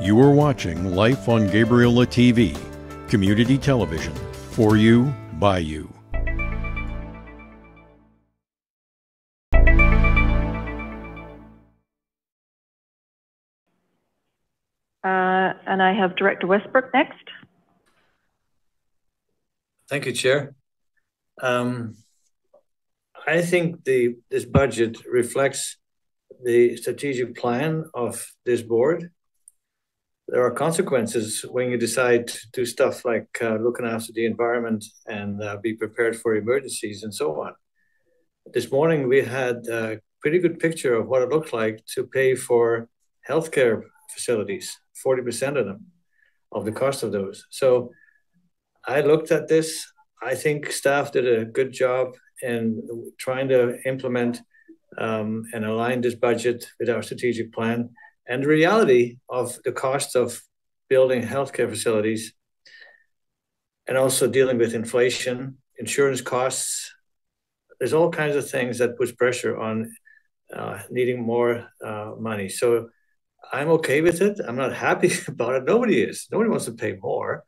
You are watching Life on Gabriola TV, community television for you, by you. Uh, and I have Director Westbrook next. Thank you, Chair. Um, I think the this budget reflects the strategic plan of this board. There are consequences when you decide to do stuff like uh, looking after the environment and uh, be prepared for emergencies and so on. This morning we had a pretty good picture of what it looked like to pay for healthcare facilities, 40% of them, of the cost of those. So I looked at this. I think staff did a good job in trying to implement um, and align this budget with our strategic plan and the reality of the cost of building healthcare facilities and also dealing with inflation, insurance costs. There's all kinds of things that puts pressure on uh, needing more uh, money. So I'm okay with it. I'm not happy about it. Nobody is. Nobody wants to pay more,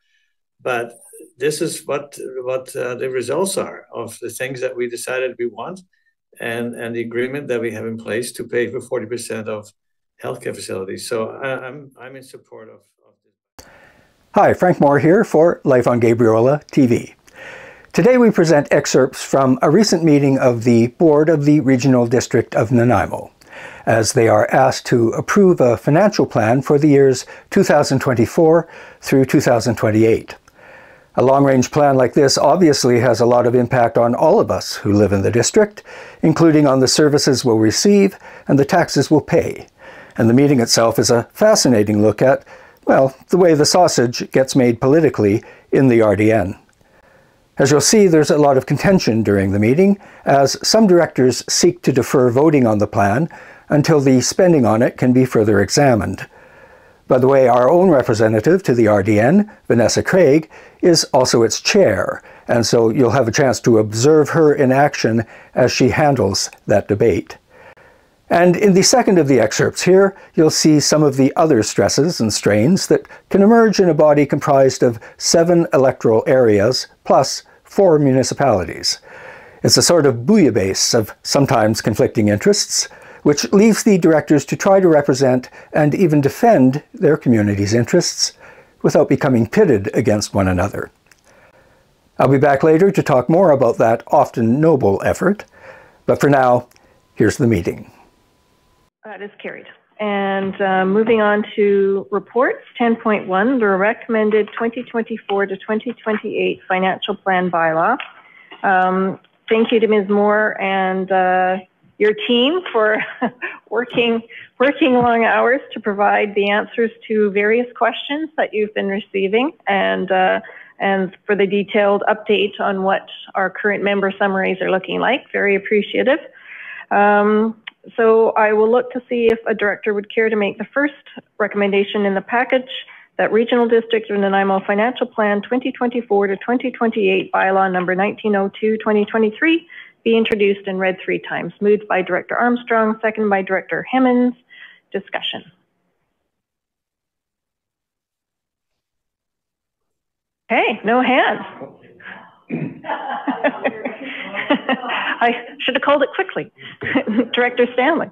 but this is what what uh, the results are of the things that we decided we want, and and the agreement that we have in place to pay for forty percent of healthcare facilities. So I, I'm I'm in support of. of this. Hi, Frank Moore here for Life on Gabriola TV. Today we present excerpts from a recent meeting of the Board of the Regional District of Nanaimo as they are asked to approve a financial plan for the years 2024 through 2028. A long-range plan like this obviously has a lot of impact on all of us who live in the district, including on the services we'll receive and the taxes we'll pay. And the meeting itself is a fascinating look at, well, the way the sausage gets made politically in the RDN. As you'll see, there's a lot of contention during the meeting, as some directors seek to defer voting on the plan until the spending on it can be further examined. By the way, our own representative to the RDN, Vanessa Craig, is also its chair, and so you'll have a chance to observe her in action as she handles that debate. And in the second of the excerpts here, you'll see some of the other stresses and strains that can emerge in a body comprised of seven electoral areas plus four municipalities. It's a sort of bouillabaisse of sometimes conflicting interests, which leaves the directors to try to represent and even defend their community's interests without becoming pitted against one another. I'll be back later to talk more about that often noble effort, but for now, here's the meeting. That is carried. And uh, moving on to reports, 10.1, the recommended 2024 to 2028 financial plan bylaw. Um, thank you to Ms. Moore and uh, your team for working working long hours to provide the answers to various questions that you've been receiving and uh, and for the detailed update on what our current member summaries are looking like. Very appreciative. Um, so I will look to see if a director would care to make the first recommendation in the package that Regional District of Nanaimo Financial Plan 2024 to 2028 bylaw number 1902-2023 be introduced and read three times. Moved by Director Armstrong, second by Director Hemmens. Discussion. Okay, no hands. I should have called it quickly. Director Stanley.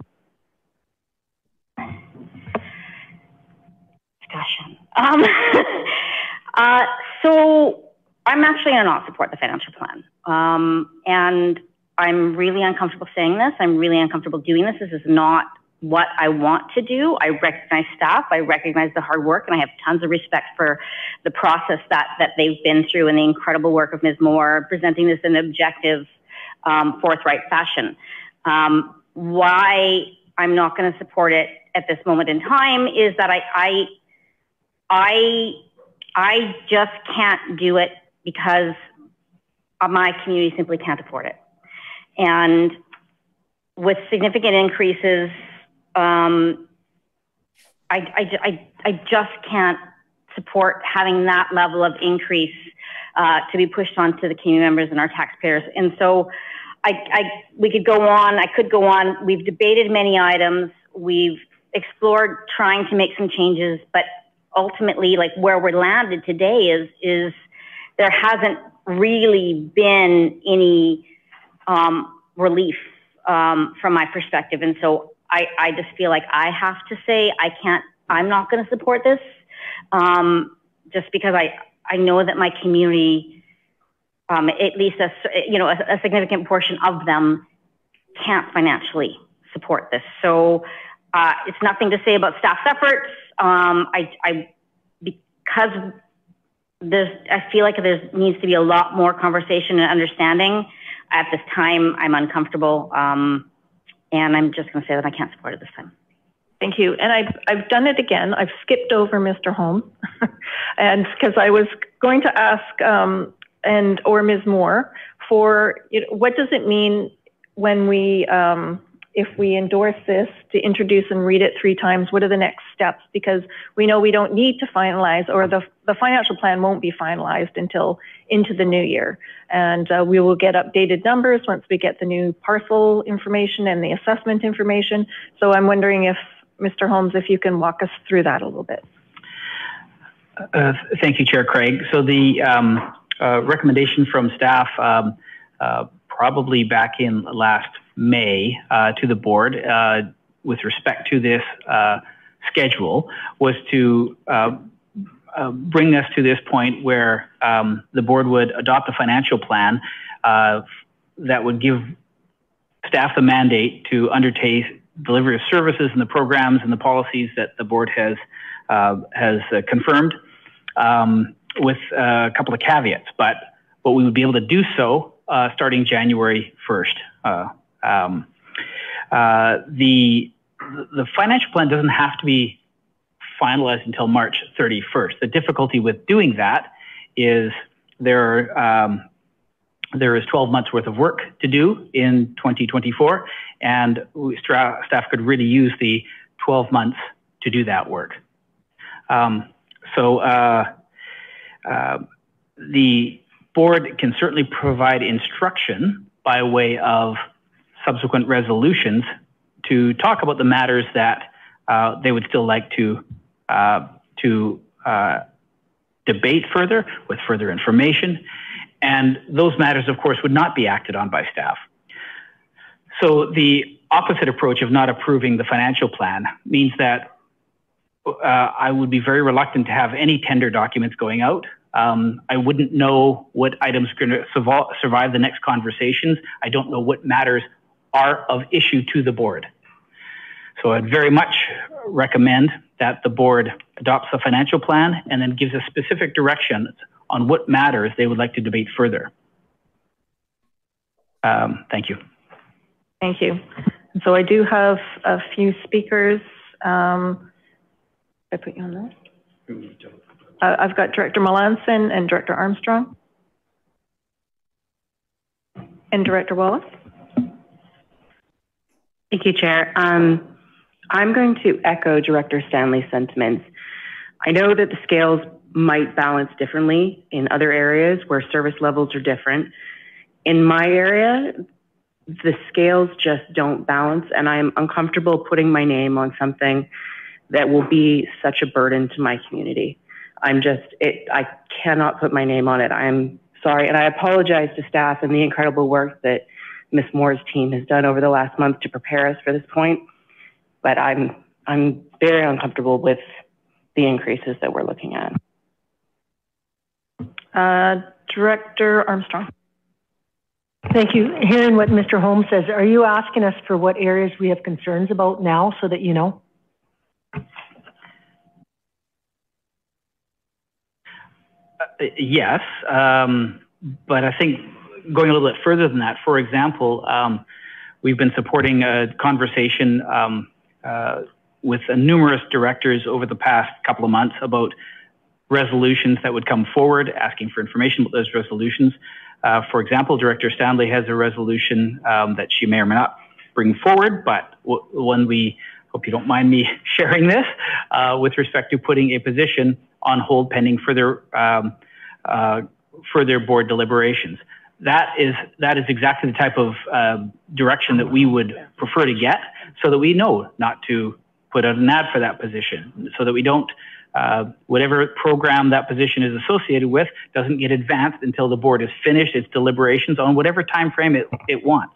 Discussion. Um, uh, so I'm actually going to not support the financial plan. Um, and I'm really uncomfortable saying this. I'm really uncomfortable doing this. This is not what I want to do. I recognize staff. I recognize the hard work, and I have tons of respect for the process that that they've been through and the incredible work of Ms. Moore presenting this in an objective, um, forthright fashion. Um, why I'm not going to support it at this moment in time is that I I I, I just can't do it because my community simply can't afford it. And with significant increases, um, I, I, I, I just can't support having that level of increase uh, to be pushed onto the community members and our taxpayers. And so I, I, we could go on, I could go on. We've debated many items. We've explored trying to make some changes, but ultimately, like where we're landed today is is there hasn't really been any um, relief um, from my perspective, and so I, I just feel like I have to say I can't. I'm not going to support this, um, just because I I know that my community, um, at least a you know a, a significant portion of them, can't financially support this. So uh, it's nothing to say about staff's efforts. Um, I, I because there's, I feel like there needs to be a lot more conversation and understanding. At this time, I'm uncomfortable, um, and I'm just going to say that I can't support it this time. Thank you. And I've, I've done it again. I've skipped over Mr. Holmes. and because I was going to ask, um, and, or Ms. Moore for, you know, what does it mean when we, um, if we endorse this to introduce and read it three times, what are the next steps? Because we know we don't need to finalize, or the, the financial plan won't be finalized until into the new year. And uh, we will get updated numbers once we get the new parcel information and the assessment information. So I'm wondering if, Mr. Holmes, if you can walk us through that a little bit. Uh, thank you, Chair Craig. So the um, uh, recommendation from staff um, uh, probably back in last May uh, to the board uh, with respect to this uh, schedule was to bring us to this point where um, the board would adopt a financial plan that would give staff the mandate to undertake delivery of services and the programs and the policies that the board has has confirmed um, with a couple of caveats. But but we would be able to do so starting January 1st. Um, uh, the the financial plan doesn't have to be finalized until March 31st. The difficulty with doing that is there um, there is 12 months worth of work to do in 2024, and staff could really use the 12 months to do that work. Um, so uh, uh, the board can certainly provide instruction by way of subsequent resolutions to talk about the matters that uh, they would still like to uh, to uh, debate further with further information. And those matters, of course, would not be acted on by staff. So the opposite approach of not approving the financial plan means that uh, I would be very reluctant to have any tender documents going out. Um, I wouldn't know what items are going to survive the next conversations. I don't know what matters are of issue to the board. So I'd very much recommend that the board adopts the financial plan and then gives a specific direction on what matters they would like to debate further. Um, thank you. Thank you. So I do have a few speakers. Um, I put you on that. Uh, I've got Director Melanson and Director Armstrong. And Director Wallace. Thank you, Chair. Um, I'm going to echo Director Stanley's sentiments. I know that the scales might balance differently in other areas where service levels are different. In my area, the scales just don't balance, and I'm uncomfortable putting my name on something that will be such a burden to my community. I'm just, it, I cannot put my name on it. I'm sorry, and I apologize to staff and the incredible work that Ms. Moore's team has done over the last month to prepare us for this point. But I'm, I'm very uncomfortable with the increases that we're looking at. Uh, Director Armstrong. Thank you. Hearing what Mr. Holmes says, are you asking us for what areas we have concerns about now so that you know? Uh, yes, um, but I think going a little bit further than that, for example, um, we've been supporting a conversation um, uh, with uh, numerous directors over the past couple of months about resolutions that would come forward, asking for information about those resolutions. Uh, for example, Director Stanley has a resolution um, that she may or may not bring forward, but when we hope you don't mind me sharing this uh, with respect to putting a position on hold pending further um, uh, further board deliberations that is that is exactly the type of uh, direction that we would prefer to get, so that we know not to put out an ad for that position, so that we don't uh, whatever program that position is associated with doesn't get advanced until the board has finished its deliberations on whatever time frame it, it wants.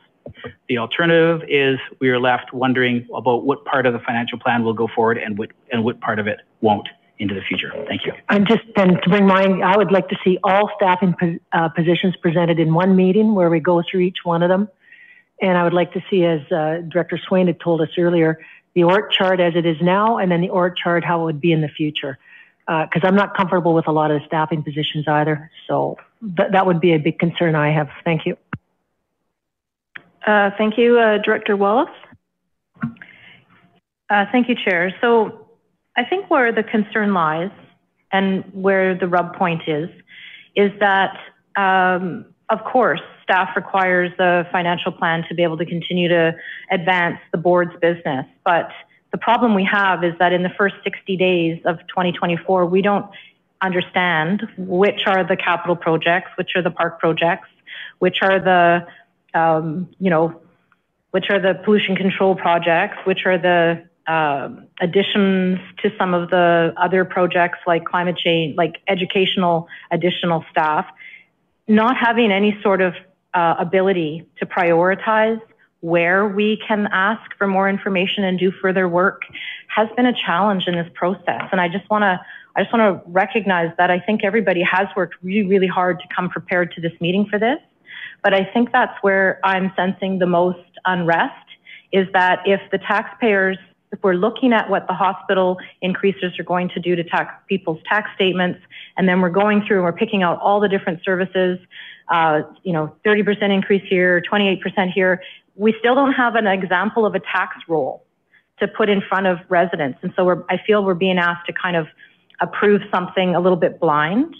The alternative is we are left wondering about what part of the financial plan will go forward and what, and what part of it won't into the future. Thank you. And just then to bring mine, I would like to see all staffing uh, positions presented in one meeting where we go through each one of them. And I would like to see, as uh, Director Swain had told us earlier, the org chart as it is now, and then the org chart how it would be in the future. Because uh, I'm not comfortable with a lot of the staffing positions either. So th that would be a big concern I have. Thank you. Uh, thank you, uh, Director Wallace. Uh, thank you, Chair. So I think where the concern lies and where the rub point is, is that, um, of course, staff requires the financial plan to be able to continue to advance the board's business. But the problem we have is that in the first 60 days of 2024, we don't understand which are the capital projects, which are the park projects, which are the, um, you know, which are the pollution control projects, which are the uh, additions to some of the other projects like climate change, like educational additional staff, not having any sort of uh, ability to prioritize where we can ask for more information and do further work has been a challenge in this process. And I just want to I just want to recognize that I think everybody has worked really, really hard to come prepared to this meeting for this. But I think that's where I'm sensing the most unrest is that if the taxpayers, if we're looking at what the hospital increases are going to do to tax people's tax statements, and then we're going through and we're picking out all the different services uh, you know, 30% increase here, 28% here. We still don't have an example of a tax roll to put in front of residents. And so I feel we're being asked to kind of approve something a little bit blind.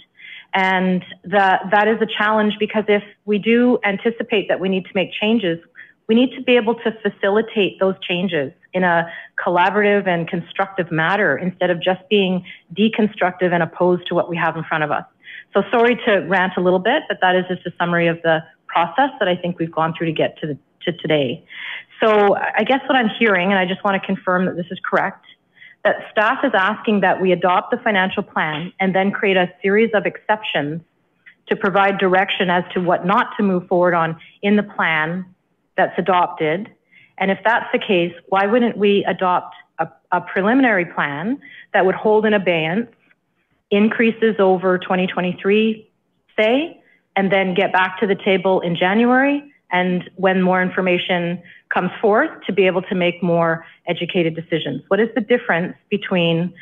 And the, that is a challenge because if we do anticipate that we need to make changes, we need to be able to facilitate those changes in a collaborative and constructive manner instead of just being deconstructive and opposed to what we have in front of us. So sorry to rant a little bit, but that is just a summary of the process that I think we've gone through to get to, the, to today. So I guess what I'm hearing, and I just want to confirm that this is correct, that staff is asking that we adopt the financial plan and then create a series of exceptions to provide direction as to what not to move forward on in the plan that's adopted. And if that's the case, why wouldn't we adopt a, a preliminary plan that would hold in abeyance increases over 2023, say, and then get back to the table in January and when more information comes forth to be able to make more educated decisions. What is the difference between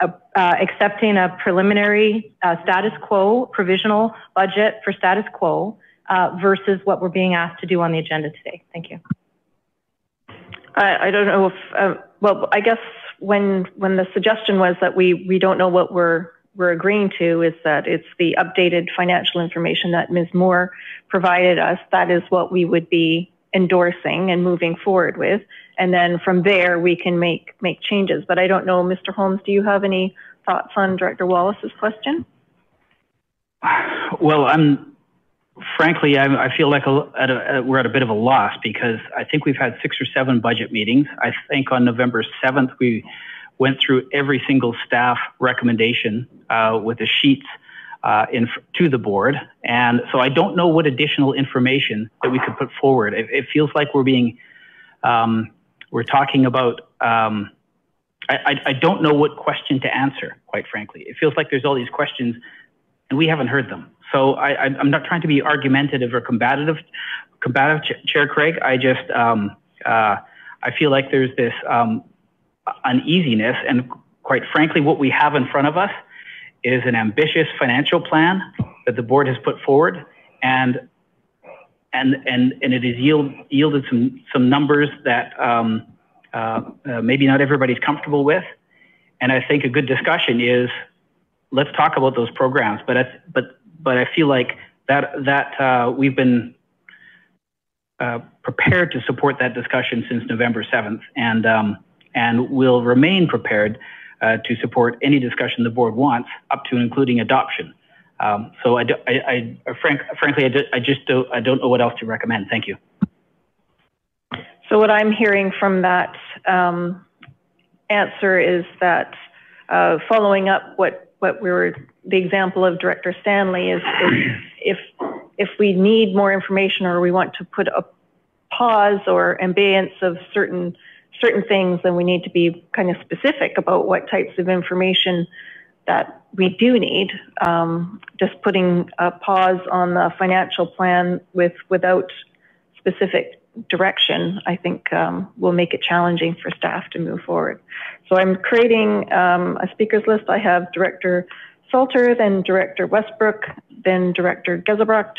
a, uh, accepting a preliminary uh, status quo provisional budget for status quo uh, versus what we're being asked to do on the agenda today? Thank you. I, I don't know if, uh, well, I guess when when the suggestion was that we we don't know what we're we're agreeing to is that it's the updated financial information that Ms. Moore provided us. That is what we would be endorsing and moving forward with. And then from there, we can make, make changes. But I don't know, Mr. Holmes, do you have any thoughts on Director Wallace's question? Well, I'm frankly, I, I feel like a, at a, we're at a bit of a loss because I think we've had six or seven budget meetings. I think on November 7th, we went through every single staff recommendation uh, with the sheets uh, in, to the board. And so I don't know what additional information that we could put forward. It, it feels like we're being, um, we're talking about, um, I, I, I, don't know what question to answer, quite frankly. It feels like there's all these questions and we haven't heard them. So I, am not trying to be argumentative or combative, combative, Chair Craig. I just, um, uh, I feel like there's this um, uneasiness. And quite frankly, what we have in front of us is an ambitious financial plan that the board has put forward, and and and and it has yield, yielded some some numbers that um, uh, uh, maybe not everybody's comfortable with. And I think a good discussion is let's talk about those programs. But but but I feel like that that uh, we've been uh, prepared to support that discussion since November 7th, and um, and will remain prepared uh, to support any discussion the board wants, up to and including adoption. Um, so I, I, I frank, frankly, I, do, I just don't, I don't know what else to recommend. Thank you. So what I'm hearing from that um, answer is that uh, following up what, what we were, the example of Director Stanley is, is if, if we need more information or we want to put a pause or abeyance of certain, certain things, then we need to be kind of specific about what types of information that we do need. Um, just putting a pause on the financial plan with without specific direction, I think um, will make it challenging for staff to move forward. So I'm creating um, a speakers list. I have Director Salter, then Director Westbrook, then Director Geselbrecht.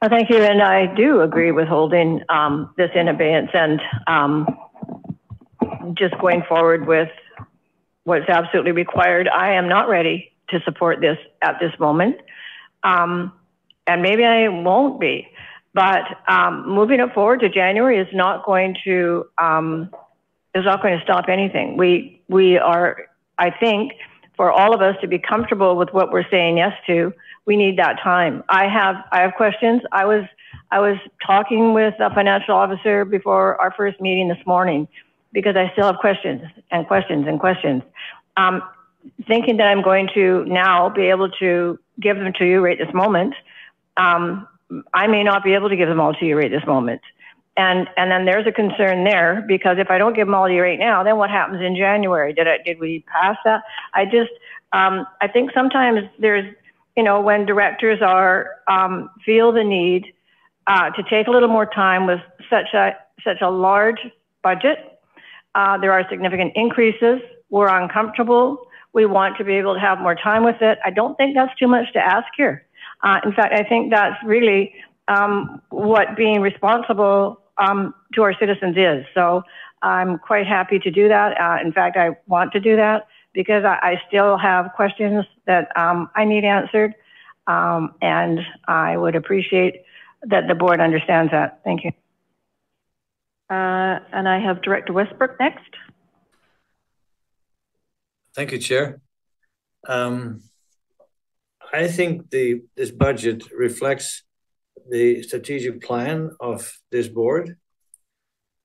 Well, thank you, and I do agree with holding um, this in abeyance and um, just going forward with what's absolutely required. I am not ready to support this at this moment, um, and maybe I won't be. But um, moving it forward to January is not going to um, is not going to stop anything. We we are, I think, for all of us to be comfortable with what we're saying yes to, we need that time. I have I have questions. I was I was talking with a financial officer before our first meeting this morning because I still have questions and questions and questions. Um, thinking that I'm going to now be able to give them to you right this moment. Um, I may not be able to give them all to you right this moment. And and then there's a concern there because if I don't give you right now, then what happens in January? Did I did we pass that? I just um, I think sometimes there's you know when directors are um, feel the need uh, to take a little more time with such a such a large budget. Uh, there are significant increases. We're uncomfortable. We want to be able to have more time with it. I don't think that's too much to ask here. Uh, in fact, I think that's really um, what being responsible um, to our citizens is. So I'm quite happy to do that. Uh, in fact, I want to do that because I, I still have questions that um, I need answered. Um, and I would appreciate that the board understands that. Thank you. Uh, and I have Director Westbrook next. Thank you, Chair. Um, I think the this budget reflects the strategic plan of this board.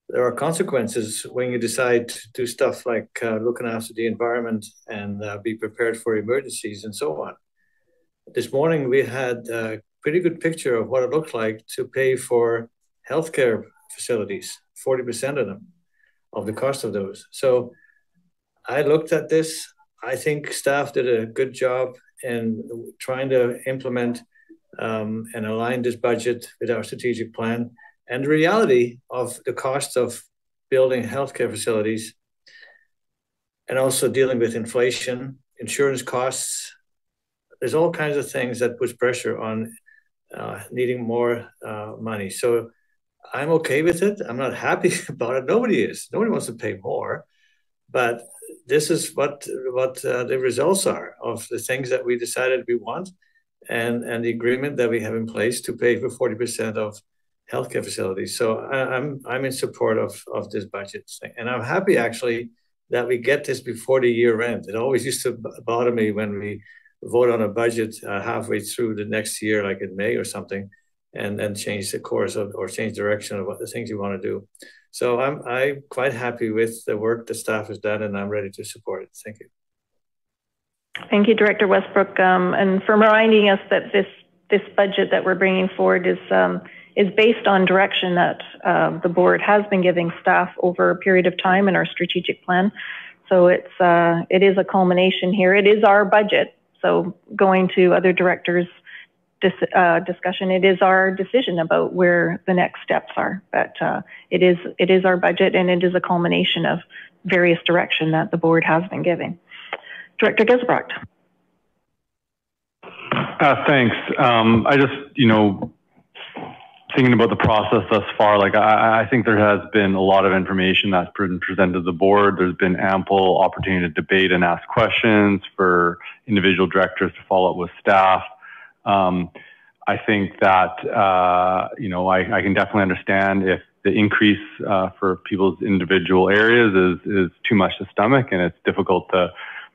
There are consequences when you decide to do stuff like uh, looking after the environment and uh, be prepared for emergencies and so on. This morning we had a pretty good picture of what it looked like to pay for healthcare facilities, 40% of them, of the cost of those. So I looked at this. I think staff did a good job in trying to implement um, and align this budget with our strategic plan and the reality of the cost of building healthcare facilities and also dealing with inflation, insurance costs. There's all kinds of things that puts pressure on uh, needing more uh, money. So I'm okay with it. I'm not happy about it. Nobody is. Nobody wants to pay more, but this is what what uh, the results are of the things that we decided we want, and and the agreement that we have in place to pay for forty percent of healthcare facilities. So I, I'm I'm in support of of this budget thing, and I'm happy actually that we get this before the year end. It always used to bother me when we vote on a budget uh, halfway through the next year, like in May or something, and then change the course of or change direction of what the things you want to do. So I'm I'm quite happy with the work the staff has done, and I'm ready to support it. Thank you. Thank you, Director Westbrook, um, and for reminding us that this this budget that we're bringing forward is um, is based on direction that uh, the board has been giving staff over a period of time in our strategic plan. So it's uh, it is a culmination here. It is our budget. So going to other directors dis, uh, discussion. It is our decision about where the next steps are, but uh, it is it is our budget and it is a culmination of various direction that the board has been giving. Director Geselbrecht. Uh, thanks. Um, I just, you know, thinking about the process thus far, like I, I, think there has been a lot of information that's been presented to the board. There's been ample opportunity to debate and ask questions for individual directors to follow up with staff. Um, I think that, uh, you know, I, I, can definitely understand if the increase uh, for people's individual areas is, is too much to stomach and it's difficult to,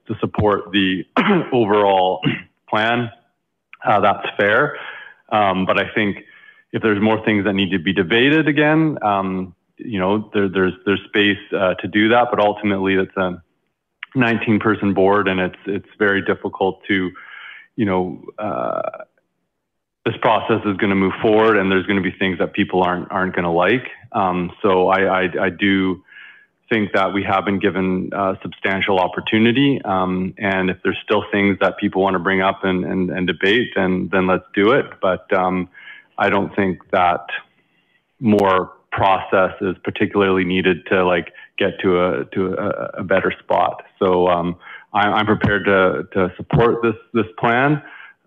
to support the overall plan. Uh, that's fair. Um, but I think if there's more things that need to be debated again, um, you know, there, there's there's space uh, to do that, but ultimately it's a 19 person board, and it's it's very difficult to, you know. Uh, this process is going to move forward, and there's going to be things that people aren't aren't going to like. Um, so I, I, I do think that we have been given uh, substantial opportunity. Um, and if there's still things that people want to bring up and, and, and debate, then then let's do it. But um, I don't think that more process is particularly needed to like get to a to a, a better spot. So um, I, I'm prepared to to support this this plan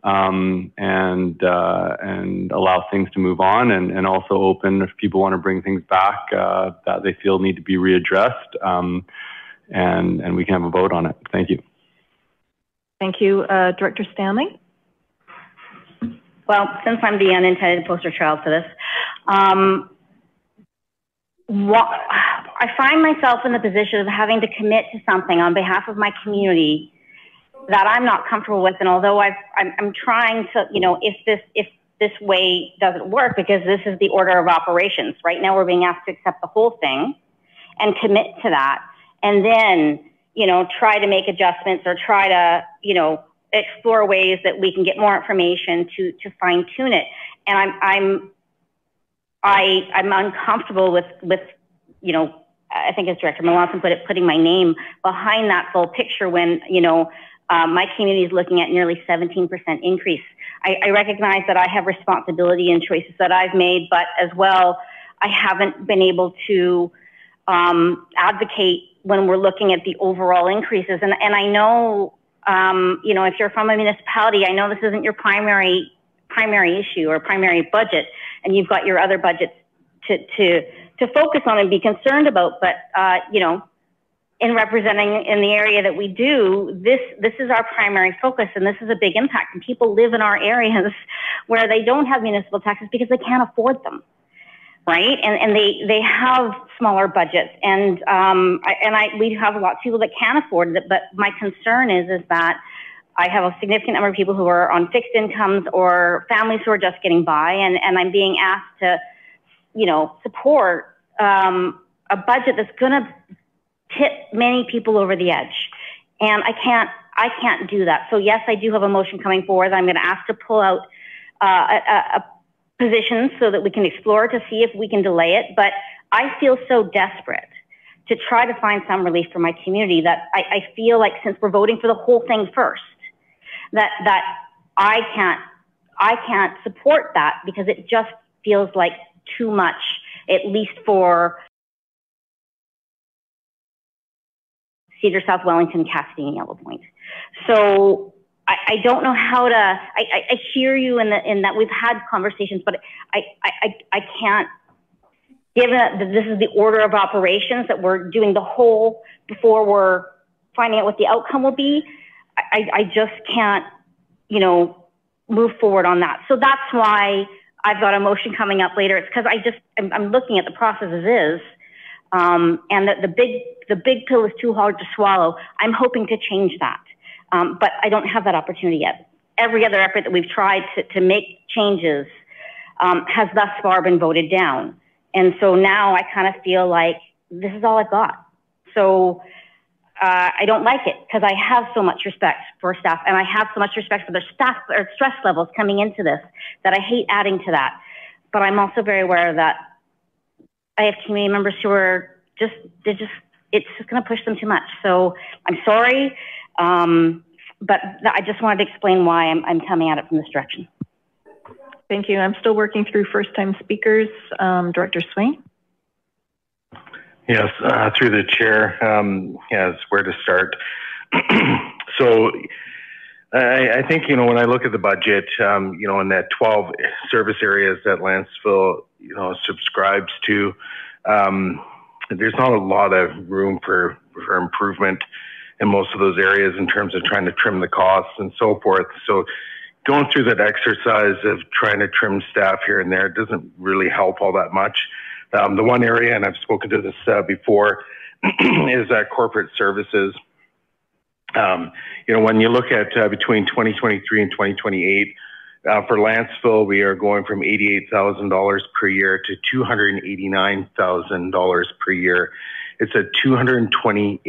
um, and uh, and allow things to move on, and, and also open if people want to bring things back uh, that they feel need to be readdressed, um, and and we can have a vote on it. Thank you. Thank you, uh, Director Stanley. Well, since I'm the unintended poster child for this, um, what, I find myself in the position of having to commit to something on behalf of my community that I'm not comfortable with. And although I've, I'm, I'm trying to, you know, if this, if this way doesn't work, because this is the order of operations. Right now, we're being asked to accept the whole thing and commit to that, and then, you know, try to make adjustments or try to, you know, explore ways that we can get more information to to fine tune it. And I'm I'm I I'm uncomfortable with with you know I think as Director Melanson put it, putting my name behind that full picture when you know um, my community is looking at nearly 17% increase. I, I recognize that I have responsibility in choices that I've made, but as well, I haven't been able to um, advocate when we're looking at the overall increases. And, and I know, um, you know, if you're from a municipality, I know this isn't your primary primary issue or primary budget, and you've got your other budgets to to to focus on and be concerned about. But uh, you know, in representing in the area that we do, this this is our primary focus, and this is a big impact. And people live in our areas where they don't have municipal taxes because they can't afford them, right? And and they they have smaller budgets, and um, I, and I we have a lot of people that can afford it. But my concern is is that I have a significant number of people who are on fixed incomes or families who are just getting by, and and I'm being asked to, you know, support um, a budget that's going to tip many people over the edge. And I can't, I can't do that. So yes, I do have a motion coming forward. I'm going to ask to pull out uh, a, a position so that we can explore to see if we can delay it. But I feel so desperate to try to find some relief for my community that I, I feel like since we're voting for the whole thing first, that that I can't I can't support that because it just feels like too much, at least for Cedar South Wellington, Cassidy, and Yellow Point. So I, I don't know how to. I, I, I, hear you in, the, in that we've had conversations, but I, I, I can't. Given that this is the order of operations that we're doing the whole before we're finding out what the outcome will be, I, I just can't, you know, move forward on that. So that's why I've got a motion coming up later. It's because I just I'm, I'm, looking at the process as is, um, and that the big the big pill is too hard to swallow. I'm hoping to change that, um, but I don't have that opportunity yet. Every other effort that we've tried to, to make changes um, has thus far been voted down. And so now I kind of feel like this is all I've got. So uh, I don't like it because I have so much respect for staff and I have so much respect for their staff or stress levels coming into this that I hate adding to that. But I'm also very aware that I have community members who are just, they just it's just going to push them too much. So I'm sorry, um, but I just wanted to explain why I'm, I'm coming at it from this direction. Thank you. I'm still working through first-time speakers. Um, Director Swain. Yes, uh, through the chair. Um, yes, where to start. so I, I, think you know when I look at the budget, um, you know, in that 12 service areas that Lantzville, you know, subscribes to. Um, there's not a lot of room for, for improvement in most of those areas in terms of trying to trim the costs and so forth. So going through that exercise of trying to trim staff here and there doesn't really help all that much. Um, the one area, and I've spoken to this uh, before, is that corporate services. Um, you know, when you look at uh, between 2023 and 2028, Uh, for Lantzville, we are going from $88,000 per year to $289,000 per year. It's a 228%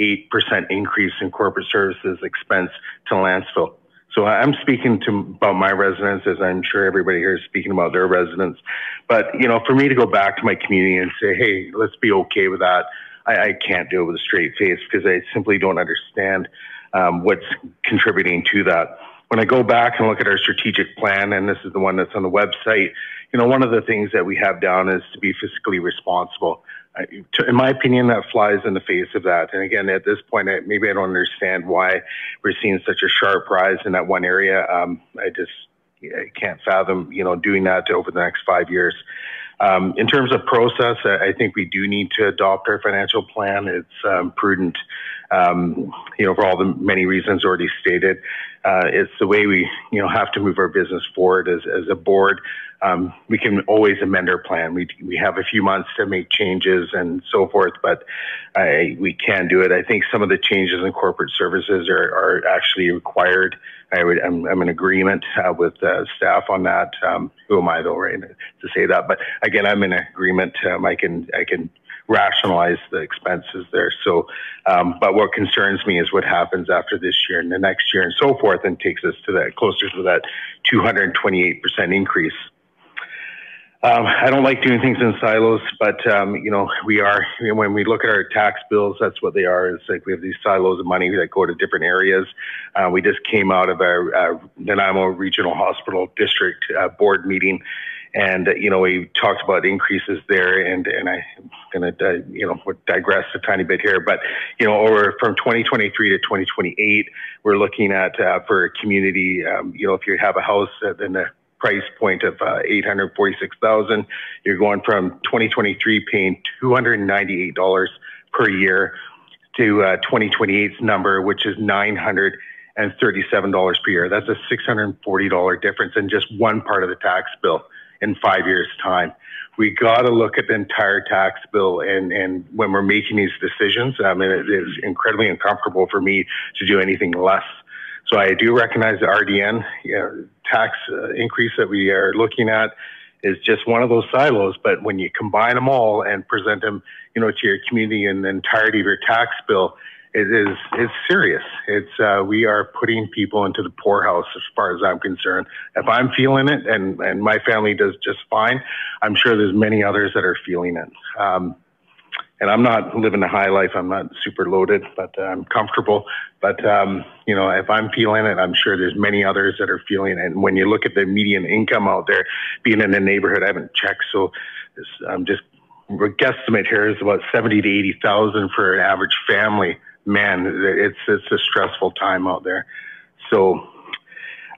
increase in corporate services expense to Lantzville. So I'm speaking to about my residents, as I'm sure everybody here is speaking about their residents. But you know, for me to go back to my community and say, "Hey, let's be okay with that," I, I can't do it with a straight face because I simply don't understand um, what's contributing to that. When I go back and look at our strategic plan, and this is the one that's on the website, you know, one of the things that we have down is to be fiscally responsible. in my opinion, that flies in the face of that. And again, at this point, I, maybe I don't understand why we're seeing such a sharp rise in that one area. Um, I just I can't fathom, you know, doing that over the next five years. Um, in terms of process, I think we do need to adopt our financial plan. It's um, prudent, um, you know, for all the many reasons already stated. Uh, it's the way we, you know, have to move our business forward as, as a board. Um, we can always amend our plan. We, we have a few months to make changes and so forth, but I, we can do it. I think some of the changes in corporate services are, are actually required. I would, I'm, I'm in agreement uh, with uh, staff on that. Um, who am I though, right, to say that? But again, I'm in agreement. Um, I can, I can rationalize the expenses there. So, um, but what concerns me is what happens after this year and the next year and so forth, and takes us to that closer to that 228% increase. Um, I don't like doing things in silos, but um, you know we are when we look at our tax bills, that's what they are. It's like we have these silos of money that go to different areas. Uh, we just came out of our uh, Nanaimo Regional Hospital District uh, board meeting, and, uh, you know, we talked about increases there and, and I'm to, you know, digress a tiny bit here, but, you know, over from 2023 to 2028, we're looking at uh, for a community, um, you know, if you have a house in the price point of uh, 846,000, you're going from 2023 paying $298 per year to uh, 2028's number, which is 900 and $37 per year. That's a $640 difference in just one part of the tax bill in five years' time. We got to look at the entire tax bill, and, and when we're making these decisions, I mean, it is incredibly uncomfortable for me to do anything less. So I do recognize the RDN you know, tax uh, increase that we are looking at is just one of those silos. But when you combine them all and present them, you know, to your community in the entirety of your tax bill, it is it's serious. It's uh, we are putting people into the poorhouse as far as I'm concerned. If I'm feeling it, and and my family does just fine, I'm sure there's many others that are feeling it. Um, and I'm not living a high life. I'm not super loaded, but I'm comfortable. But um, you know, if I'm feeling it, I'm sure there's many others that are feeling it. And when you look at the median income out there, being in the neighborhood, I haven't checked, so I'm just guesstimate here is about seventy to eighty thousand for an average family man, it's it's a stressful time out there. So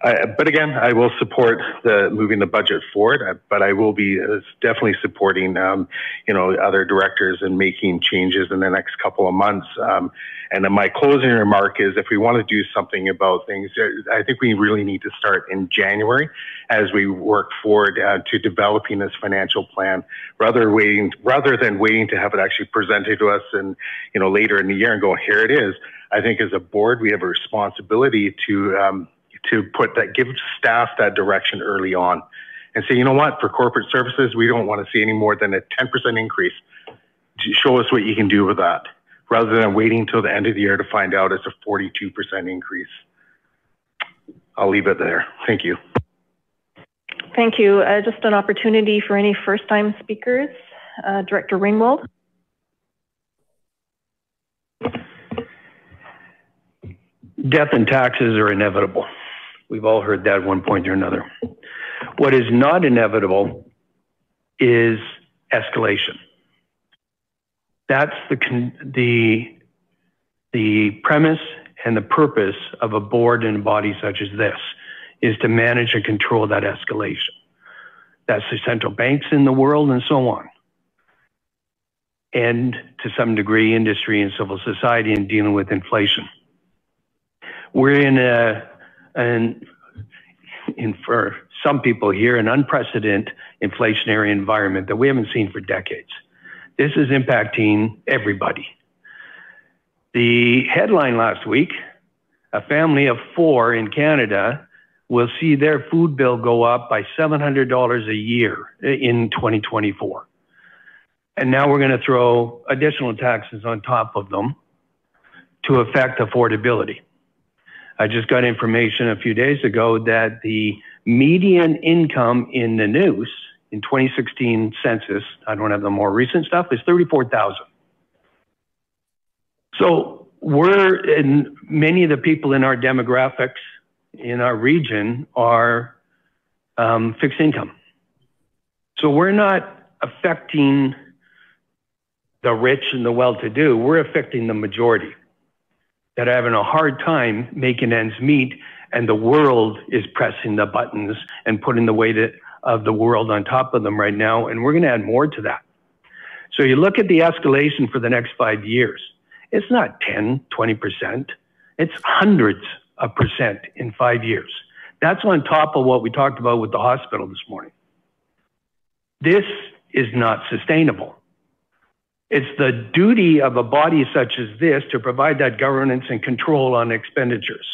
I, but again, I will support the moving the budget forward, uh, but I will be uh, definitely supporting, um, you know, other directors and making changes in the next couple of months. Um, and then my closing remark is if we want to do something about things, uh, I think we really need to start in January as we work forward uh, to developing this financial plan rather waiting, rather than waiting to have it actually presented to us and, you know, later in the year and go, here it is. I think as a board, we have a responsibility to, um, to put that, give staff that direction early on and say, you know what, for corporate services, we don't want to see any more than a 10% increase. Show us what you can do with that rather than waiting until the end of the year to find out it's a 42% increase. I'll leave it there. Thank you. Thank you. Uh, just an opportunity for any first time speakers. Uh, Director Ringwald. Death and taxes are inevitable. We've all heard that at one point or another. What is not inevitable is escalation. That's the, the, the premise and the purpose of a board and a body such as this is to manage and control that escalation. That's the central banks in the world and so on. And to some degree, industry and civil society in dealing with inflation. We're in a, an, in for some people here, an unprecedented inflationary environment that we haven't seen for decades. This is impacting everybody. The headline last week a family of four in Canada will see their food bill go up by $700 a year in 2024. And now we're going to throw additional taxes on top of them to affect affordability. I just got information a few days ago that the median income in the news in 2016 census, I don't have the more recent stuff, is 34,000. So we're in many of the people in our demographics in our region are um, fixed income. So we're not affecting the rich and the well-to-do. We're affecting the majority that are having a hard time making ends meet, and the world is pressing the buttons and putting the weight of the world on top of them right now, and we're going to add more to that. So you look at the escalation for the next five years. It's not 10, 20%. It's hundreds of percent in five years. That's on top of what we talked about with the hospital this morning. This is not sustainable. It's the duty of a body such as this to provide that governance and control on expenditures.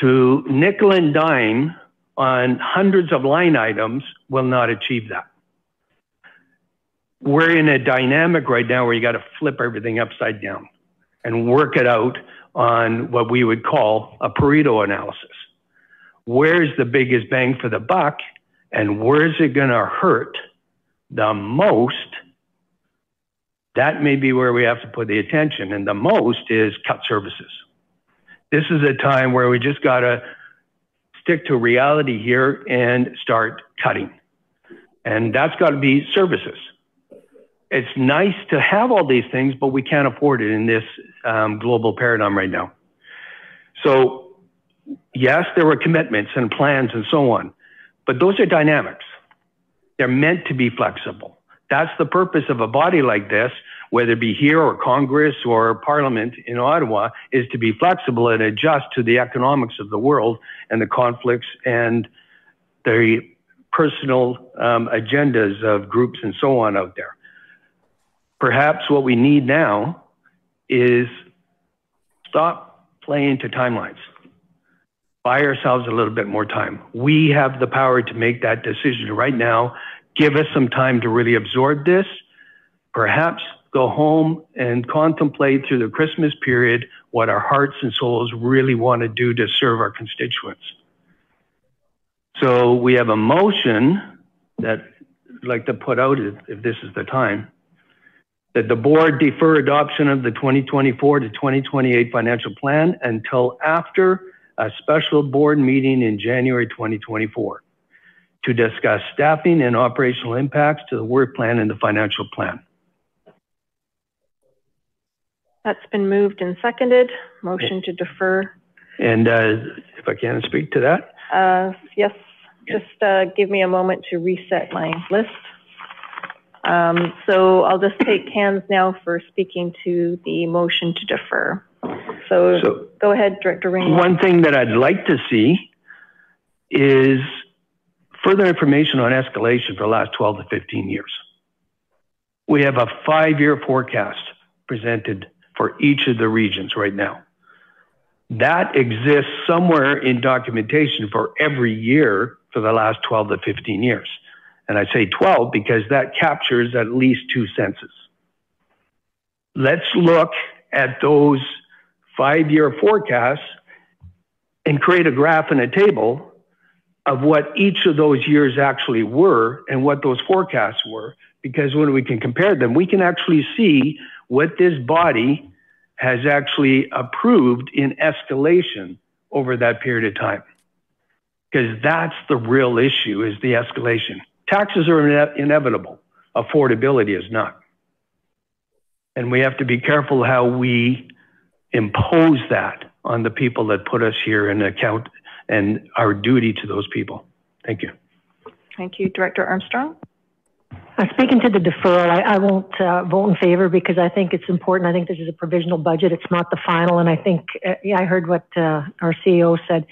To nickel and dime on hundreds of line items will not achieve that. We're in a dynamic right now where you got to flip everything upside down and work it out on what we would call a Pareto analysis. Where's the biggest bang for the buck and where's it going to hurt the most? That may be where we have to put the attention. And the most is cut services. This is a time where we just got to stick to reality here and start cutting. And that's got to be services it's nice to have all these things, but we can't afford it in this um, global paradigm right now. So, yes, there were commitments and plans and so on, but those are dynamics. They're meant to be flexible. That's the purpose of a body like this, whether it be here or Congress or Parliament in Ottawa, is to be flexible and adjust to the economics of the world and the conflicts and the personal um, agendas of groups and so on out there. Perhaps what we need now is stop playing to timelines. Buy ourselves a little bit more time. We have the power to make that decision right now. Give us some time to really absorb this. Perhaps go home and contemplate through the Christmas period what our hearts and souls really want to do to serve our constituents. So we have a motion that I'd like to put out if, this is the time that the board defer adoption of the 2024 to 2028 financial plan until after a special board meeting in January 2024 to discuss staffing and operational impacts to the work plan and the financial plan. That's been moved and seconded. Motion to defer. And uh, if I can speak to that? Uh, yes, just uh, give me a moment to reset my list. Um, so I'll just take hands now for speaking to the motion to defer. So, so go ahead, Director Ring. One thing that I'd like to see is further information on escalation for the last 12 to 15 years. We have a five-year forecast presented for each of the regions right now. That exists somewhere in documentation for every year for the last 12 to 15 years. And I say 12 because that captures at least two census. Let's look at those five year forecasts and create a graph and a table of what each of those years actually were and what those forecasts were. Because when we can compare them, we can actually see what this body has actually approved in escalation over that period of time. Because that's the real issue is the escalation. Taxes are ine inevitable. Affordability is not. And we have to be careful how we impose that on the people that put us here and account and our duty to those people. Thank you. Thank you. Director Armstrong? Uh, speaking to the deferral, I, I won't uh, vote in favor because I think it's important. I think this is a provisional budget. It's not the final. And I think, uh, yeah, I heard what uh, our CEO said.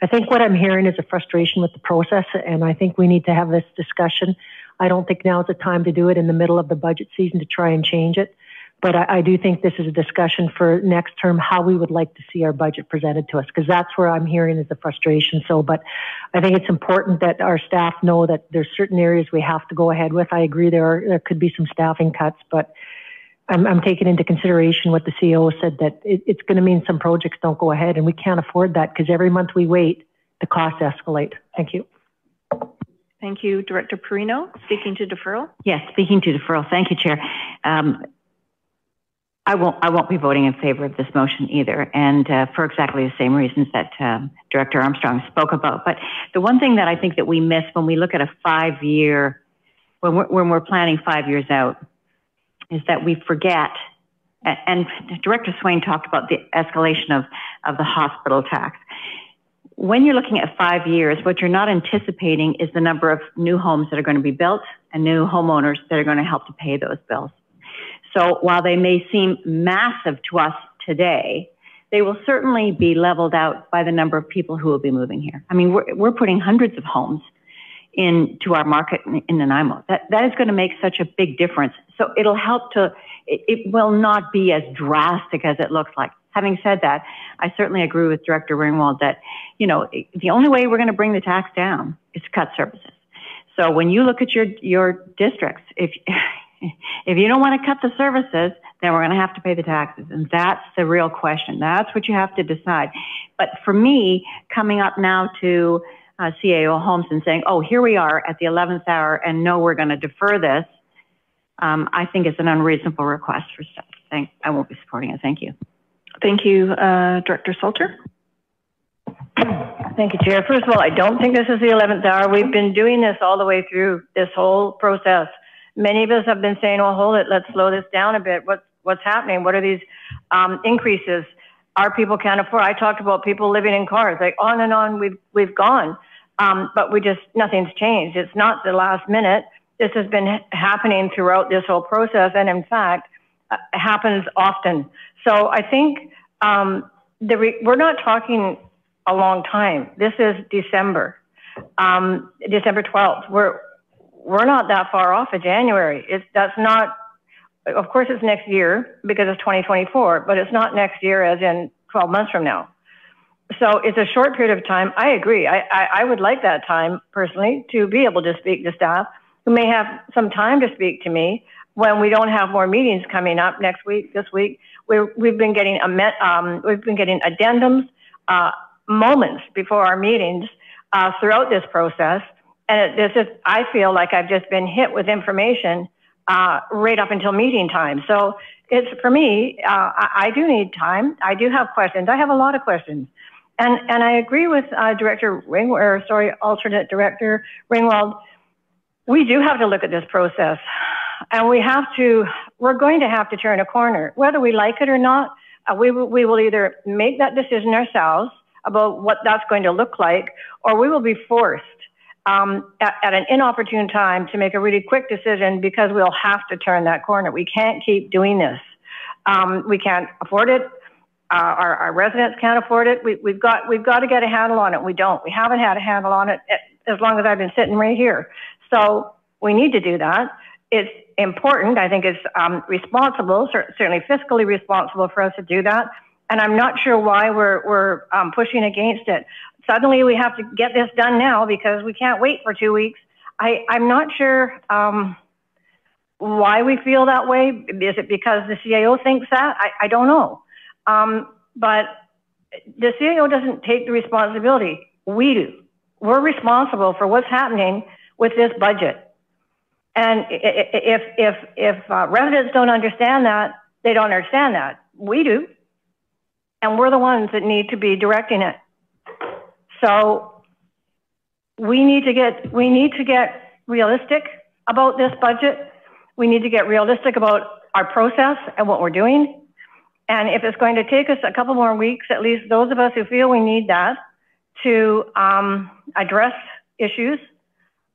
I think what I'm hearing is a frustration with the process, and I think we need to have this discussion. I don't think now is the time to do it in the middle of the budget season to try and change it. But I, I do think this is a discussion for next term, how we would like to see our budget presented to us, because that's where I'm hearing is the frustration. So, but I think it's important that our staff know that there's certain areas we have to go ahead with. I agree there are, there could be some staffing cuts, but I'm, I'm taking into consideration what the CEO said that it, it's going to mean some projects don't go ahead, and we can't afford that because every month we wait, the costs escalate. Thank you. Thank you, Director Perrino. Speaking to deferral. Yes, speaking to deferral. Thank you, Chair. Um, I won't. I won't be voting in favor of this motion either, and uh, for exactly the same reasons that um, Director Armstrong spoke about. But the one thing that I think that we miss when we look at a five-year, when we're, when we're planning five years out, is that we forget. And Director Swain talked about the escalation of of the hospital tax when you're looking at five years, what you're not anticipating is the number of new homes that are going to be built and new homeowners that are going to help to pay those bills. So while they may seem massive to us today, they will certainly be leveled out by the number of people who will be moving here. I mean, we're, we're putting hundreds of homes into our market in, in Nanaimo. That, that is going to make such a big difference. So it'll help to, it, it will not be as drastic as it looks like. Having said that, I certainly agree with Director Ringwald that, you know, the only way we're going to bring the tax down is to cut services. So when you look at your, your districts, if, if you don't want to cut the services, then we're going to have to pay the taxes. And that's the real question. That's what you have to decide. But for me, coming up now to uh, CAO Holmes and saying, oh, here we are at the 11th hour and no, we're going to defer this, um, I think it's an unreasonable request for staff. Thank, I won't be supporting it. Thank you. Thank you, uh, Director Salter. Thank you, Chair. First of all, I don't think this is the 11th hour. We've been doing this all the way through this whole process. Many of us have been saying, "Well, hold it, let's slow this down a bit. What's what's happening? What are these um, increases? Our people can't afford." I talked about people living in cars, like on and on. We've we've gone, um, but we just nothing's changed. It's not the last minute. This has been happening throughout this whole process, and in fact, uh, happens often. So I think um, the re- we're not talking a long time. This is December, um, December 12th. We're we're not that far off of January. It's that's not. Of course, it's next year because it's 2024, but it's not next year as in 12 months from now. So it's a short period of time. I agree. I, I, I would like that time personally to be able to speak to staff who may have some time to speak to me when we don't have more meetings coming up next week, this week, we're, we've been getting a um, we've been getting addendums uh, moments before our meetings uh, throughout this process, and it, this is I feel like I've just been hit with information uh, right up until meeting time. So it's for me. Uh, I, I, do need time. I do have questions. I have a lot of questions, and and I agree with uh, Director Ring or sorry, alternate Director Ringwald. We do have to look at this process and we have to, we're going to have to turn a corner, whether we like it or not. Uh, we, we will either make that decision ourselves about what that's going to look like, or we will be forced um, at, at, an inopportune time to make a really quick decision because we'll have to turn that corner. We can't keep doing this. Um, we can't afford it. Uh, our, our, residents can't afford it. We, have got we've got to get a handle on it. We don't. We haven't had a handle on it as long as I've been sitting right here. So we need to do that. It's important. I think it's um, responsible, certainly fiscally responsible for us to do that. And I'm not sure why we're, we're um, pushing against it. Suddenly we have to get this done now because we can't wait for two weeks. I, I'm not sure um, why we feel that way. Is it because the CAO thinks that? I, I don't know. Um, but the CAO doesn't take the responsibility. We do. We're responsible for what's happening with this budget. And if if if uh, residents don't understand that, they don't understand that. We do, and we're the ones that need to be directing it. So we need to get we need to get realistic about this budget. We need to get realistic about our process and what we're doing. And if it's going to take us a couple more weeks, at least those of us who feel we need that to um, address issues,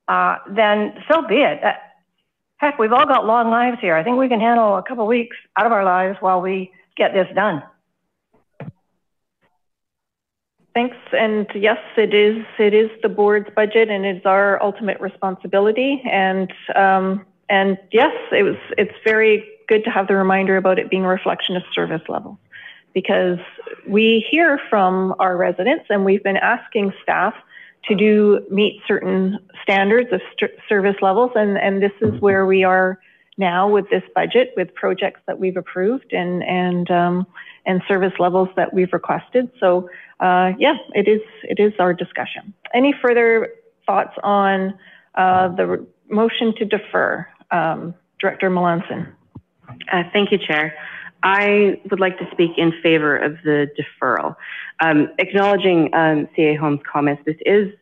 uh, then so be it. Heck, we've all got long lives here. I think we can handle a couple weeks out of our lives while we get this done. Thanks. And yes, it is. It is the board's budget, and it's our ultimate responsibility. And um, and yes, it was. It's very good to have the reminder about it being a reflection of service levels because we hear from our residents and we've been asking staff to do meet certain standards of service levels and, and this is where we are now with this budget with projects that we've approved and and um, and service levels that we've requested. So uh, yeah, it is it is our discussion. Any further thoughts on uh, the motion to defer, um, Director Melanson? Uh, thank you, Chair. I would like to speak in favor of the deferral. Um, acknowledging um, CA Holmes' comments, this is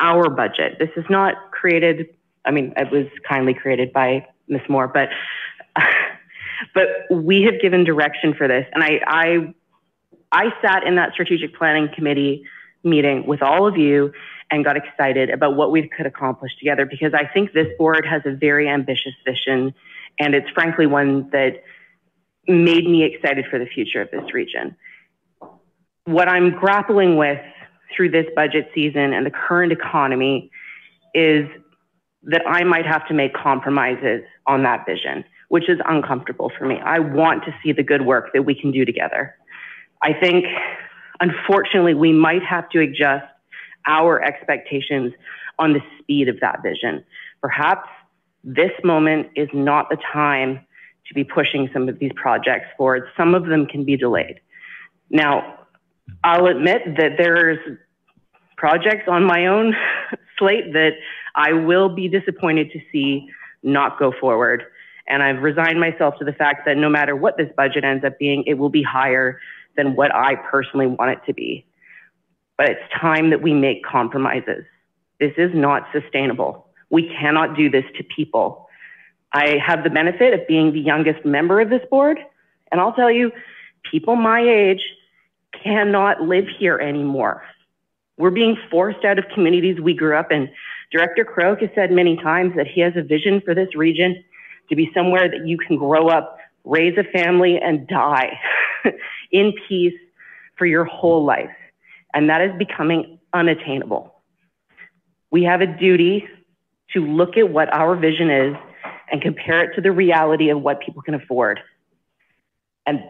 our budget. This is not created, I mean, it was kindly created by Ms. Moore, but but we have given direction for this. And I, I, I sat in that strategic planning committee meeting with all of you and got excited about what we could accomplish together because I think this board has a very ambitious vision and it's frankly one that made me excited for the future of this region. What I'm grappling with through this budget season and the current economy is that I might have to make compromises on that vision, which is uncomfortable for me. I want to see the good work that we can do together. I think, unfortunately, we might have to adjust our expectations on the speed of that vision. Perhaps this moment is not the time to be pushing some of these projects forward. Some of them can be delayed. Now, I'll admit that there's projects on my own slate that I will be disappointed to see not go forward. And I've resigned myself to the fact that no matter what this budget ends up being, it will be higher than what I personally want it to be. But it's time that we make compromises. This is not sustainable. We cannot do this to people. I have the benefit of being the youngest member of this board. And I'll tell you, people my age cannot live here anymore. We're being forced out of communities we grew up in. Director Krog has said many times that he has a vision for this region to be somewhere that you can grow up, raise a family, and die in peace for your whole life. And that is becoming unattainable. We have a duty to look at what our vision is and compare it to the reality of what people can afford. And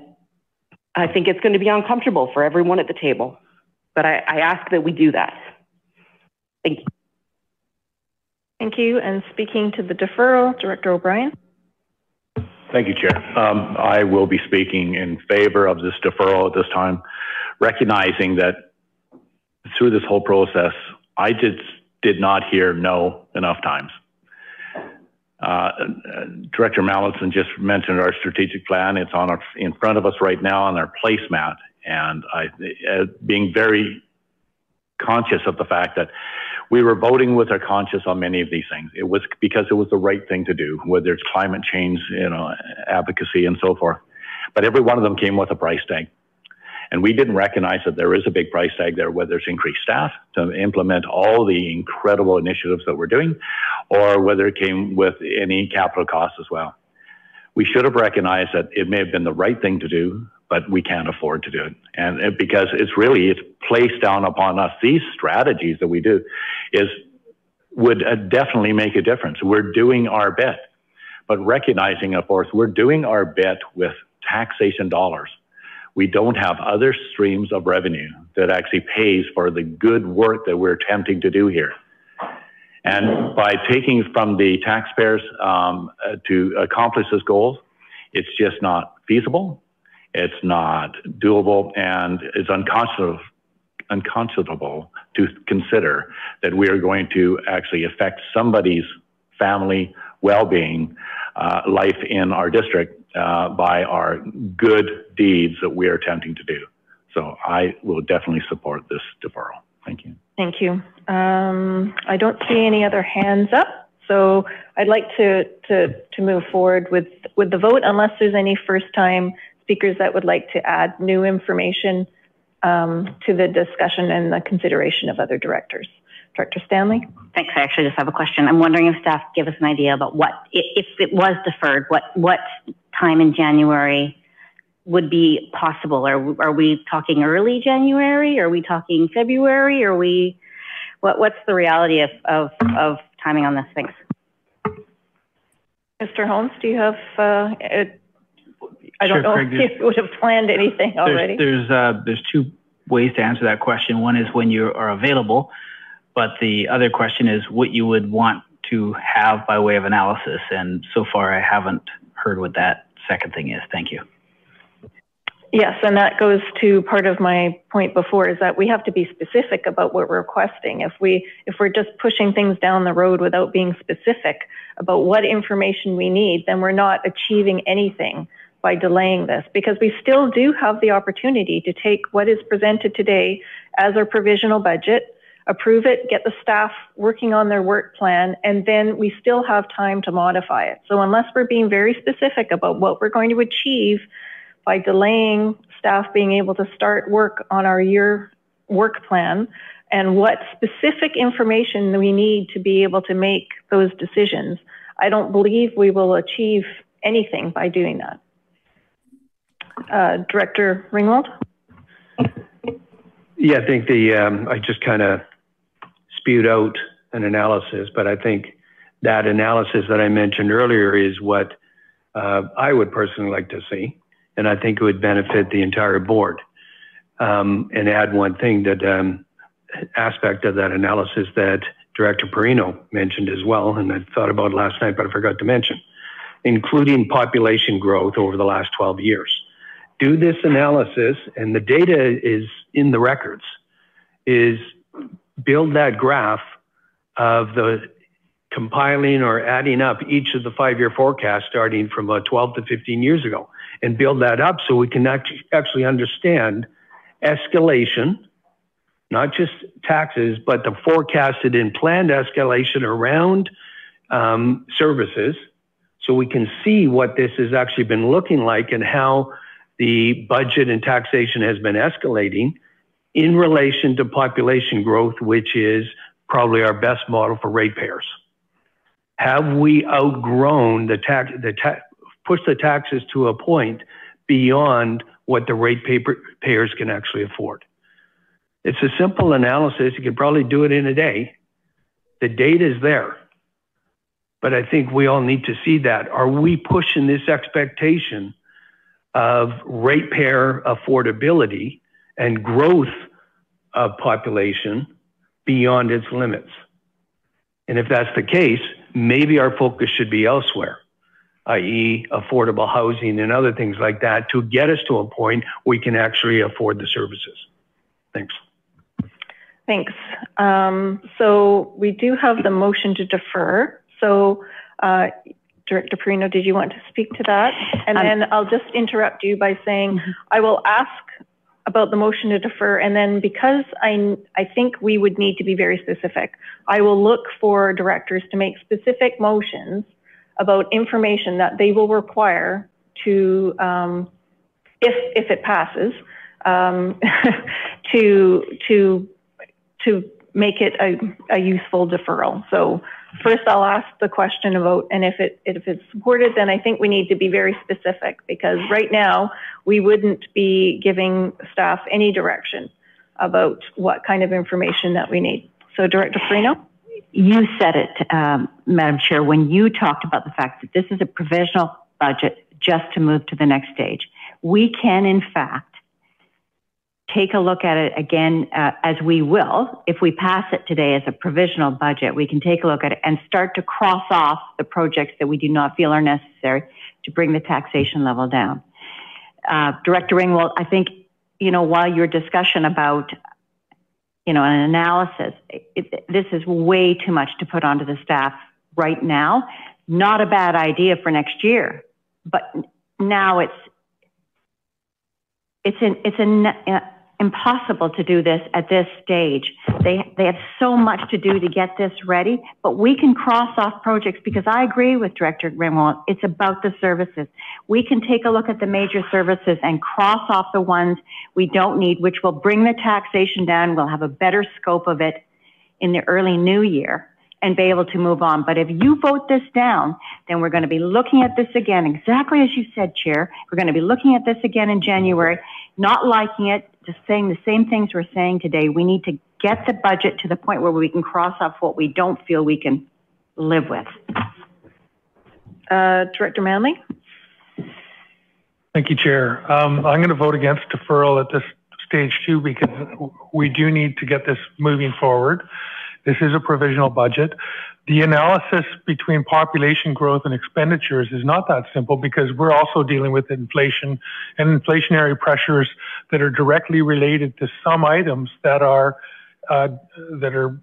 I think it's going to be uncomfortable for everyone at the table but I, I ask that we do that. Thank you. Thank you. And speaking to the deferral, Director O'Brien. Thank you, Chair. Um, I will be speaking in favor of this deferral at this time, recognizing that through this whole process, I just did not hear no enough times. Uh, Director Melanson just mentioned our strategic plan. It's on our, in front of us right now on our placemat and I, uh, being very conscious of the fact that we were voting with our conscience on many of these things. It was because it was the right thing to do, whether it's climate change, you know, advocacy and so forth. But every one of them came with a price tag. And we didn't recognize that there is a big price tag there, whether it's increased staff to implement all the incredible initiatives that we're doing, or whether it came with any capital costs as well. We should have recognized that it may have been the right thing to do, but we can't afford to do it. And it, because it's really, it's placed down upon us. These strategies that we do is, would uh, definitely make a difference. We're doing our bit, but recognizing, of course, we're doing our bit with taxation dollars. We don't have other streams of revenue that actually pays for the good work that we're attempting to do here. And by taking from the taxpayers um, uh, to accomplish this goal, it's just not feasible it's not doable and it's unconscionable, unconscionable to consider that we are going to actually affect somebody's family well-being, uh, life in our district uh, by our good deeds that we are attempting to do. So I will definitely support this deferral. Thank you. Thank you. Um, I don't see any other hands up. So I'd like to, to, to move forward with, with the vote unless there's any first time speakers that would like to add new information um, to the discussion and the consideration of other directors. Director Stanley? Thanks. I actually just have a question. I'm wondering if staff give us an idea about what, if it was deferred, what, what time in January would be possible? Are, are we talking early January? Are we talking February? Are we, what, what's the reality of, of, of timing on this? Thanks. Mr. Holmes, do you have uh, I don't Sure, know Craig, if you would have planned anything already. There's, there's, uh, there's two ways to answer that question. One is when you are available, but the other question is what you would want to have by way of analysis. And so far, I haven't heard what that second thing is. Thank you. Yes, and that goes to part of my point before is that we have to be specific about what we're requesting. If we if we're just pushing things down the road without being specific about what information we need, then we're not achieving anything by delaying this because we still do have the opportunity to take what is presented today as our provisional budget, approve it, get the staff working on their work plan, and then we still have time to modify it. So unless we're being very specific about what we're going to achieve by delaying staff being able to start work on our year work plan and what specific information we need to be able to make those decisions. I don't believe we will achieve anything by doing that. Uh, Director Ringwald? Yeah, I think the, um, I just kind of spewed out an analysis, but I think that analysis that I mentioned earlier is what uh, I would personally like to see and I think it would benefit the entire board. Um, and add one thing that um, aspect of that analysis that Director Perrino mentioned as well, and I thought about last night, but I forgot to mention, including population growth over the last 12 years. Do this analysis, and the data is in the records, is build that graph of the compiling or adding up each of the five-year forecasts starting from uh, 12 to 15 years ago and build that up so we can actually understand escalation, not just taxes, but the forecasted and planned escalation around um, services so we can see what this has actually been looking like and how the budget and taxation has been escalating in relation to population growth, which is probably our best model for ratepayers. Have we outgrown the tax, the tax, push the taxes to a point beyond what the rate paper, payers can actually afford. It's a simple analysis. You could probably do it in a day. The data is there. But I think we all need to see that. Are we pushing this expectation of ratepayer affordability and growth of population beyond its limits? And if that's the case, maybe our focus should be elsewhere i.e., affordable housing and other things like that, to get us to a point we can actually afford the services. Thanks. Thanks. Um, so we do have the motion to defer. So uh, Director Perrino, did you want to speak to that? And um, then I'll just interrupt you by saying mm-hmm. I will ask about the motion to defer, and then because I I think we would need to be very specific, I will look for directors to make specific motions about information that they will require to, um, if, if it passes, um, to, to, to make it a, a useful deferral. So first I'll ask the question about, and if it, if it's supported, then I think we need to be very specific because right now we wouldn't be giving staff any direction about what kind of information that we need. So Director Perrino? you said it, um, Madam Chair, when you talked about the fact that this is a provisional budget just to move to the next stage. We can, in fact, take a look at it again, uh, as we will. If we pass it today as a provisional budget, we can take a look at it and start to cross off the projects that we do not feel are necessary to bring the taxation level down. Uh, Director Ringwald, I think, you know, while your discussion about you know, an analysis. It, this is way too much to put onto the staff right now. Not a bad idea for next year, but now it's it's an it's an impossible to do this at this stage. They, they have so much to do to get this ready, but we can cross off projects because I agree with Director Ringwald. It's about the services. We can take a look at the major services and cross off the ones we don't need, which will bring the taxation down. We'll have a better scope of it in the early new year and be able to move on. But if you vote this down, then we're going to be looking at this again, exactly as you said, Chair. We're going to be looking at this again in January, not liking it, just saying the same things we're saying today. We need to get the budget to the point where we can cross off what we don't feel we can live with. Uh, Director Manly? Thank you, Chair. Um, I'm going to vote against deferral at this stage too because we do need to get this moving forward. This is a provisional budget. The analysis between population growth and expenditures is not that simple because we're also dealing with inflation and inflationary pressures that are directly related to some items that are uh, that are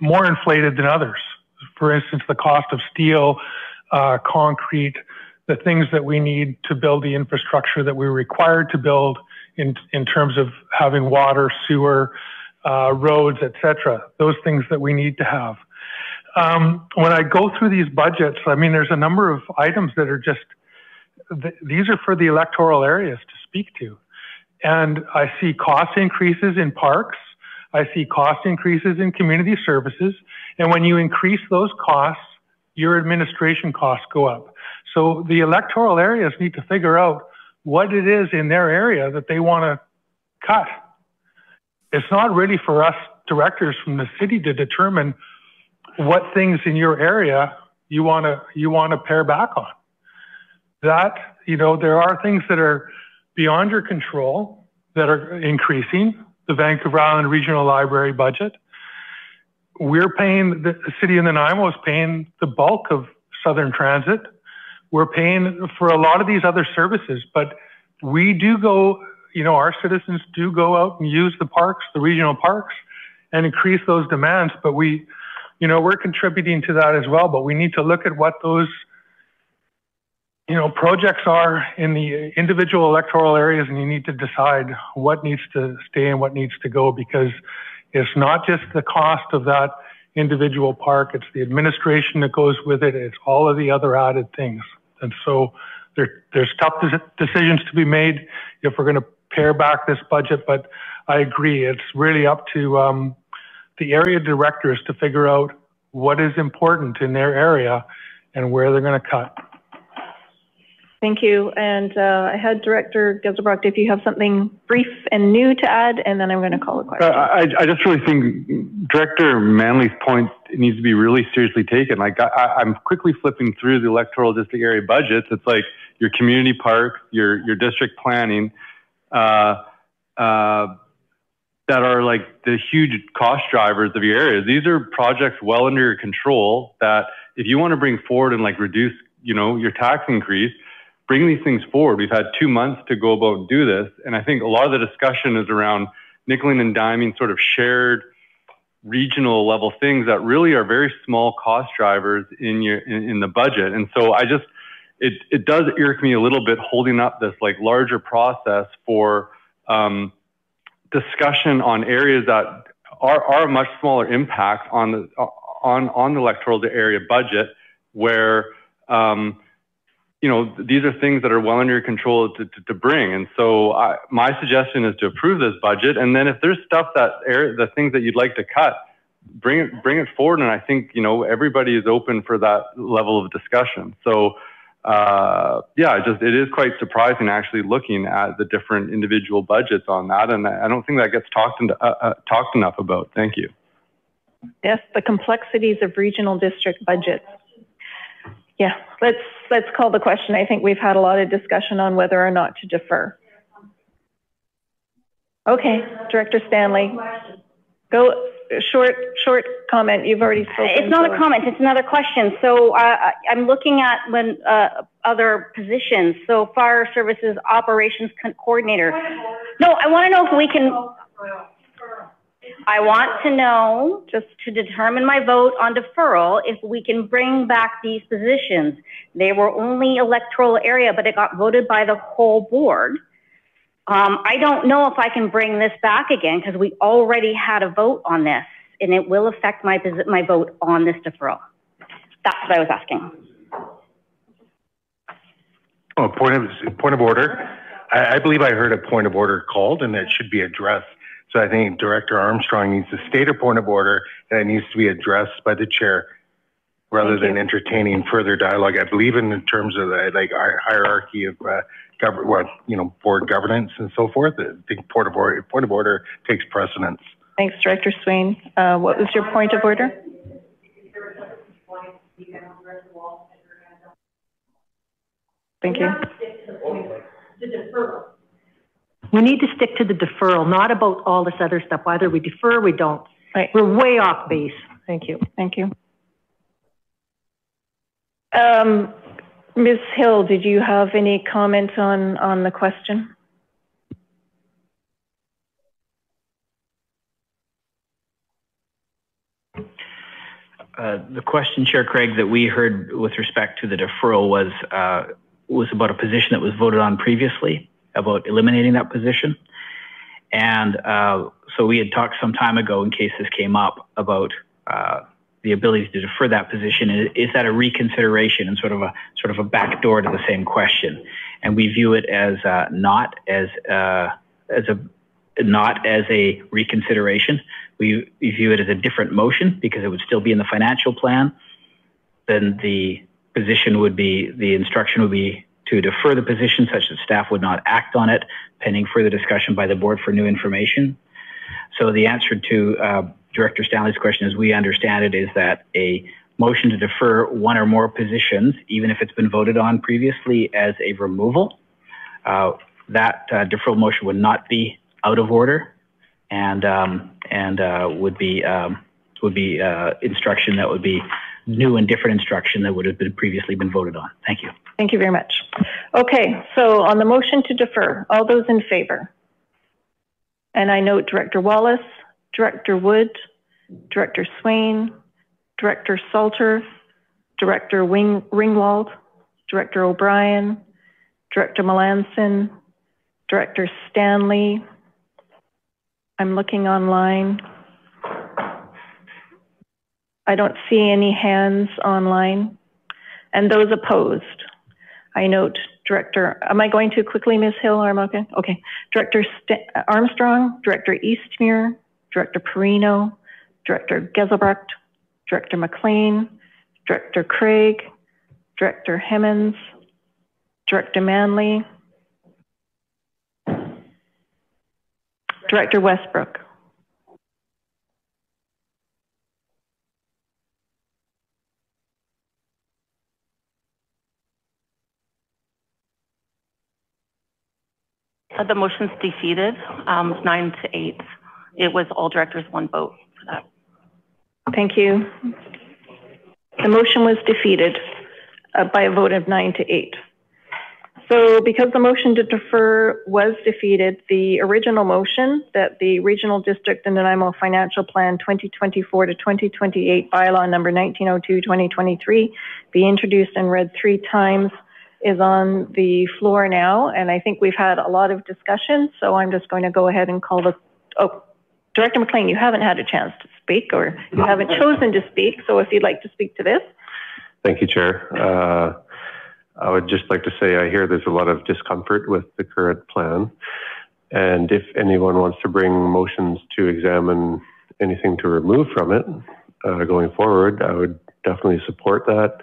more inflated than others. For instance, the cost of steel, uh, concrete, the things that we need to build the infrastructure that we're required to build in, in terms of having water, sewer, uh, roads, etc. Those things that we need to have. Um, when I go through these budgets, I mean, there's a number of items that are just, th these are for the electoral areas to speak to. And I see cost increases in parks. I see cost increases in community services. And when you increase those costs, your administration costs go up. So the electoral areas need to figure out what it is in their area that they want to cut. It's not really for us directors from the city to determine what things in your area you want to you want to pare back on. That you know there are things that are beyond your control that are increasing. The Vancouver Island Regional Library budget. We're paying the city of Nanaimo is paying the bulk of Southern Transit we're paying for a lot of these other services, but we do go, you know, our citizens do go out and use the parks, the regional parks, and increase those demands. But we, you know, we're contributing to that as well. But we need to look at what those, you know, projects are in the individual electoral areas, and you need to decide what needs to stay and what needs to go because it's not just the cost of that individual park, it's the administration that goes with it, it's all of the other added things. And so there, there's tough decisions to be made if we're going to pare back this budget. But I agree, it's really up to um, the area directors to figure out what is important in their area and where they're going to cut. Thank you. And uh, I had Director Geselbrecht, if you have something brief and new to add, and then I'm going to call a question. Uh, I, I just really think Director Manly's point needs to be really seriously taken. Like I, I'm quickly flipping through the electoral district area budgets. It's like your community park, your your district planning, uh, uh, that are like the huge cost drivers of your area. These are projects well under your control. That if you want to bring forward and like reduce, you know, your tax increase bring these things forward. We've had two months to go about and do this. And I think a lot of the discussion is around nickeling and diming sort of shared regional level things that really are very small cost drivers in your in, in the budget. And so I just it it does irk me a little bit holding up this like larger process for um, discussion on areas that are, are a much smaller impact on the on on the electoral area budget where um, you know, these are things that are well under your control to, to, to bring. And so I, my suggestion is to approve this budget. And then if there's stuff that air, the things that you'd like to cut, bring it, bring it forward. And I think, you know, everybody is open for that level of discussion. So, uh, yeah, just, it is quite surprising actually looking at the different individual budgets on that. And I don't think that gets talked, into, uh, uh, talked enough about. Thank you. Yes, the complexities of regional district budgets. Yeah, let's let's call the question. I think we've had a lot of discussion on whether or not to defer. Okay, Director Stanley. Go short short comment. You've already spoken. It's not so. a comment. It's another question. So uh, I'm looking at when uh, other positions. So fire services operations coordinator. No, I want to know if we can. I want to know, just to determine my vote on deferral, if we can bring back these positions. They were only electoral area, but it got voted by the whole board. Um, I don't know if I can bring this back again because we already had a vote on this and it will affect my, my vote on this deferral. That's what I was asking. Oh, point of, point of order. I, I believe I heard a point of order called and that should be addressed so I think Director Armstrong needs to state a point of order and it needs to be addressed by the chair rather than entertaining further dialogue. I believe in terms of the like hierarchy of uh, govern, what you know, board governance and so forth. I think point of order, point of order takes precedence. Thanks, Director Swain. Uh, what was your point of order? Thank you. We need to stick to the deferral, not about all this other stuff. Whether we defer, we don't. Right. We're way off base. Thank you. Thank you. Um, Ms. Hill, did you have any comments on, on the question? Uh, the question, Chair Craig, that we heard with respect to the deferral was uh, was about a position that was voted on previously, about eliminating that position. And uh, so we had talked some time ago, in case this came up, about uh, the ability to defer that position. Is, is, that a reconsideration and sort of a sort of a backdoor to the same question? And we view it as uh, not as uh, as a not as a reconsideration. We, we view it as a different motion because it would still be in the financial plan. Then the position would be, the instruction would be to defer the position such that staff would not act on it pending further discussion by the board for new information. So the answer to uh, Director Stanley's question, as we understand it, is that a motion to defer one or more positions, even if it's been voted on previously as a removal, uh, that uh, deferral motion would not be out of order and um, and uh, would be um, would be uh, instruction that would be new and different instruction that would have been previously been voted on. Thank you. Thank you very much. Okay, so on the motion to defer, all those in favor? And I note Director Wallace, Director Wood, Director Swain, Director Salter, Director Wing Ringwald, Director O'Brien, Director Melanson, Director Stanley, I'm looking online. I don't see any hands online. And those opposed. I note Director, am I going too quickly, Ms. Hill, or am I okay? Okay. Director St Armstrong, Director Eastmure, Director Perrino, Director Geselbrecht, Director McLean, Director Craig, Director Hemmens, Director Manly, Director Westbrook. The motion's defeated, um, nine to eight. It was all directors, one vote for that. Thank you. The motion was defeated uh, by a vote of nine to eight. So because the motion to defer was defeated, the original motion that the Regional District and Nanaimo Financial Plan 2024 to 2028 bylaw number 1902-2023 be introduced and read three times is on the floor now. And I think we've had a lot of discussion, so I'm just going to go ahead and call the, oh, Director McLean, you haven't had a chance to speak or you haven't chosen to speak. So if you'd like to speak to this. Thank you, Chair. Uh, I would just like to say I hear there's a lot of discomfort with the current plan. And if anyone wants to bring motions to examine anything to remove from it uh, going forward, I would definitely support that,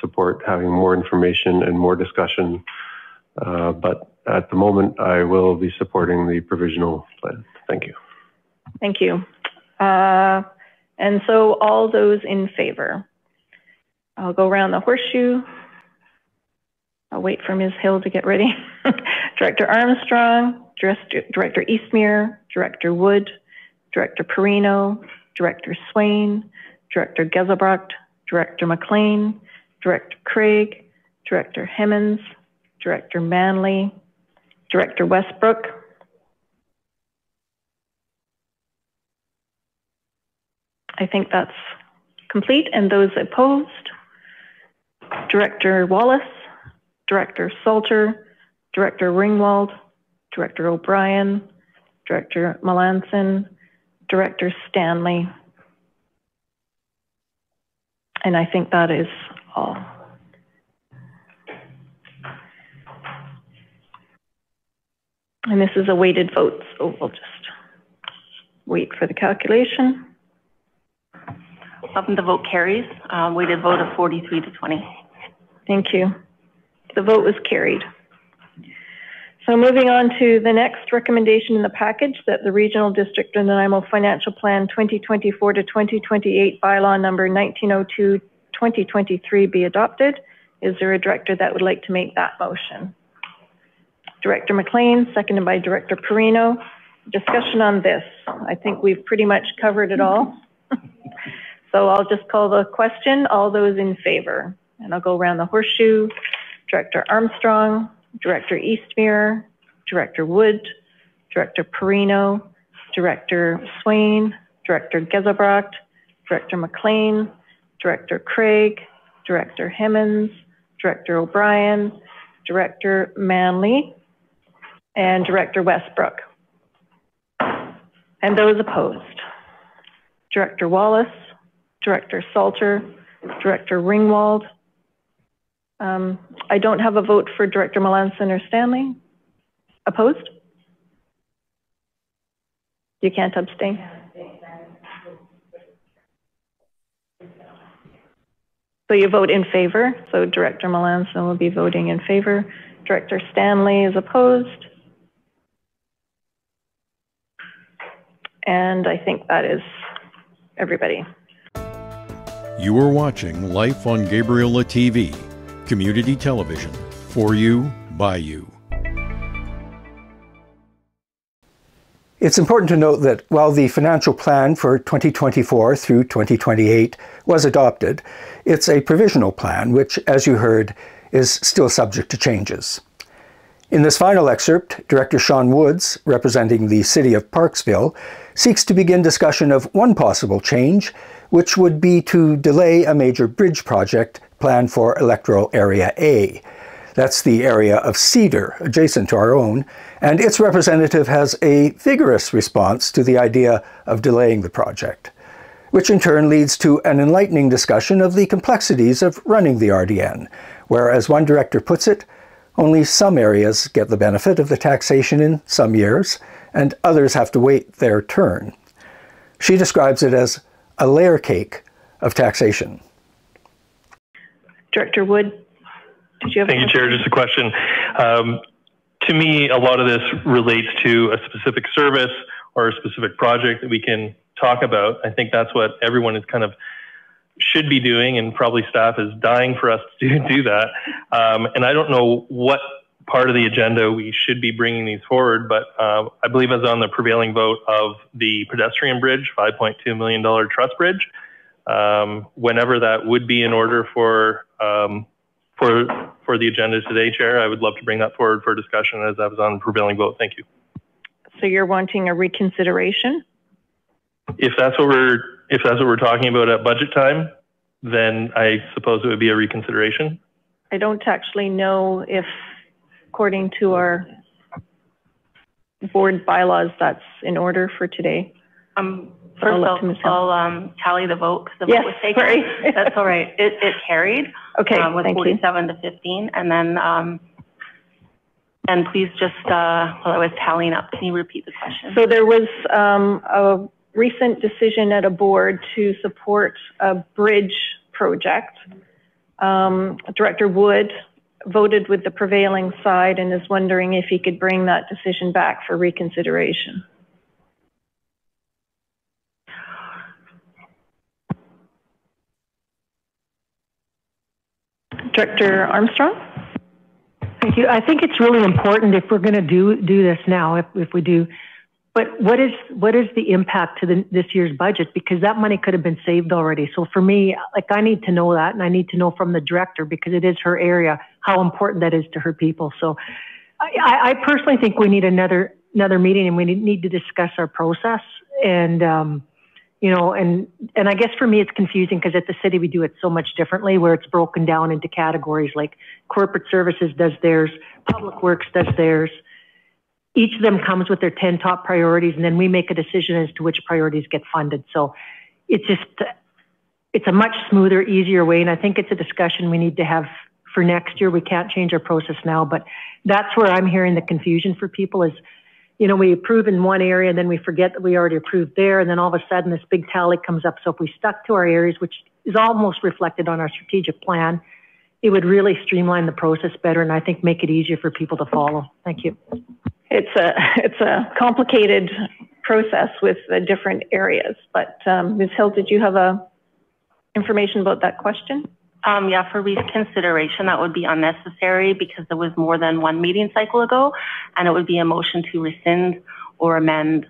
support having more information and more discussion. Uh, but at the moment, I will be supporting the provisional plan. Thank you. Thank you. Uh, and so all those in favor? I'll go around the horseshoe. I'll wait for Ms. Hill to get ready. Director Armstrong, Director Eastmure, Director Wood, Director Perrino, Director Swain, Director Geselbrecht, Director McLean, Director Craig, Director Hemmens, Director Manly, Director Westbrook. I think that's complete. And those opposed, Director Wallace, Director Salter, Director Ringwald, Director O'Brien, Director Melanson, Director Stanley. And I think that is all. And this is a weighted vote, so we'll just wait for the calculation. The vote carries. Um, weighted vote of 43 to 20. Thank you. The vote was carried. So moving on to the next recommendation in the package that the Regional District of Nanaimo Financial Plan 2024 to 2028 bylaw number 1902-2023 be adopted. Is there a director that would like to make that motion? Director McLean, seconded by Director Perrino. Discussion on this. I think we've pretty much covered it all. So I'll just call the question. All those in favor? And I'll go around the horseshoe. Director Armstrong, Director Eastmure, Director Wood, Director Perrino, Director Swain, Director Geselbrecht, Director McLean, Director Craig, Director Hemmens, Director O'Brien, Director Manly, and Director Westbrook. And those opposed? Director Wallace, Director Salter, Director Ringwald. Um, I don't have a vote for Director Melanson or Stanley. Opposed? You can't abstain? So you vote in favor. So Director Melanson will be voting in favor. Director Stanley is opposed. And I think that is everybody. You are watching Life on Gabriola TV, community television for you, by you. It's important to note that while the financial plan for 2024 through 2028 was adopted, it's a provisional plan, which, as you heard, is still subject to changes. In this final excerpt, Director Sean Woods, representing the City of Parksville, seeks to begin discussion of one possible change, which would be to delay a major bridge project planned for Electoral Area A. That's the area of Cedar, adjacent to our own, and its representative has a vigorous response to the idea of delaying the project, which in turn leads to an enlightening discussion of the complexities of running the RDN, where, as one director puts it, only some areas get the benefit of the taxation in some years, and others have to wait their turn. She describes it as a layer cake of taxation. Director Wood, did you have Thank you, Chair. Just a question. Um, to me, a lot of this relates to a specific service or a specific project that we can talk about. I think that's what everyone is kind of should be doing, and probably staff is dying for us to do that. Um, and I don't know what part of the agenda we should be bringing these forward, but uh, I believe I was on the prevailing vote of the pedestrian bridge, $5.2 million truss bridge. Um, whenever that would be in order for um, for for the agenda today, Chair, I would love to bring that forward for discussion as I was on the prevailing vote. Thank you. So you're wanting a reconsideration? If that's what we're if that's what we're talking about at budget time, then I suppose it would be a reconsideration. I don't actually know if, according to our board bylaws, that's in order for today. Um, I'll first let I'll, Ms. Hill. I'll um, tally the vote because the Yes, vote was taken. sorry. That's all right. It, it carried. Okay, um, With thank you. 47 to 15. And then, um, and please just, uh, while I was tallying up, can you repeat the question? So there was um, a recent decision at a board to support a bridge project. Um, Director Wood voted with the prevailing side and is wondering if he could bring that decision back for reconsideration. Director Armstrong? Thank you. I think it's really important if we're going to do do this now, if, if we do. But what is what is the impact to the, this year's budget? Because that money could have been saved already. So for me, like I need to know that, and I need to know from the director because it is her area how important that is to her people. So I, I personally think we need another another meeting, and we need, to discuss our process and. Um, you know, and and I guess for me it's confusing because at the city we do it so much differently, where it's broken down into categories like corporate services does theirs, public works does theirs. Each of them comes with their ten top priorities, and then we make a decision as to which priorities get funded. So it's just it's a much smoother, easier way, and I think it's a discussion we need to have for next year. We can't change our process now, but that's where I'm hearing the confusion for people is you know, we approve in one area and then we forget that we already approved there. And then all of a sudden this big tally comes up. So if we stuck to our areas, which is almost reflected on our strategic plan, it would really streamline the process better and I think make it easier for people to follow. Thank you. It's a it's a complicated process with the different areas. But um, Ms. Hill, did you have a information about that question? Um, yeah, for reconsideration, that would be unnecessary because there was more than one meeting cycle ago, and it would be a motion to rescind or amend.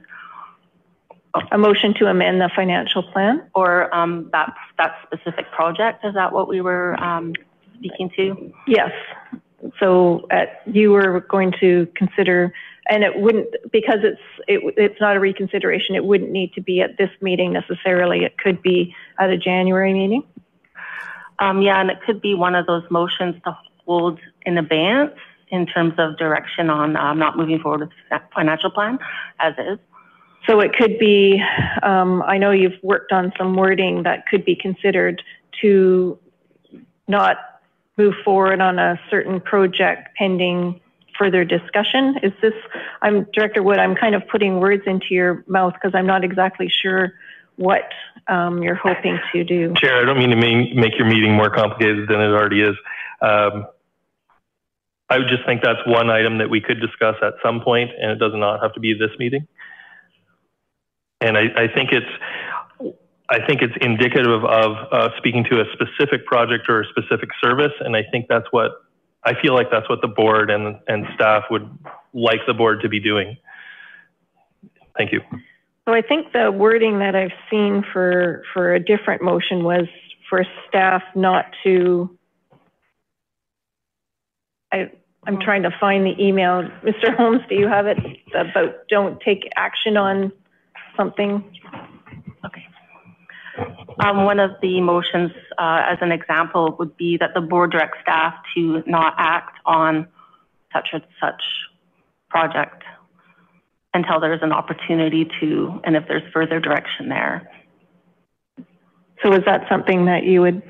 A motion to amend the financial plan? Or um, that, that specific project, is that what we were um, speaking to? Yes. So uh, you were going to consider, and it wouldn't, because it's, it, it's not a reconsideration, it wouldn't need to be at this meeting necessarily. It could be at a January meeting? Um, yeah, and it could be one of those motions to hold in advance in terms of direction on um, not moving forward with the financial plan as is. So it could be, um, I know you've worked on some wording that could be considered to not move forward on a certain project pending further discussion. Is this, I'm Director Wood, I'm kind of putting words into your mouth because I'm not exactly sure what um, you're hoping to do. Chair, I don't mean to make your meeting more complicated than it already is. Um, I would just think that's one item that we could discuss at some point, and it does not have to be this meeting. And I, I think it's, I think it's indicative of uh, speaking to a specific project or a specific service, and I think that's what I feel like that's what the board and and staff would like the board to be doing. Thank you. So I think the wording that I've seen for for a different motion was for staff not to. I I'm trying to find the email. Mr. Holmes, do you have it about don't take action on something? Okay. Um, one of the motions, uh, as an example, would be that the board direct staff to not act on such and such project until there's an opportunity to, and if there's further direction there. So is that something that you would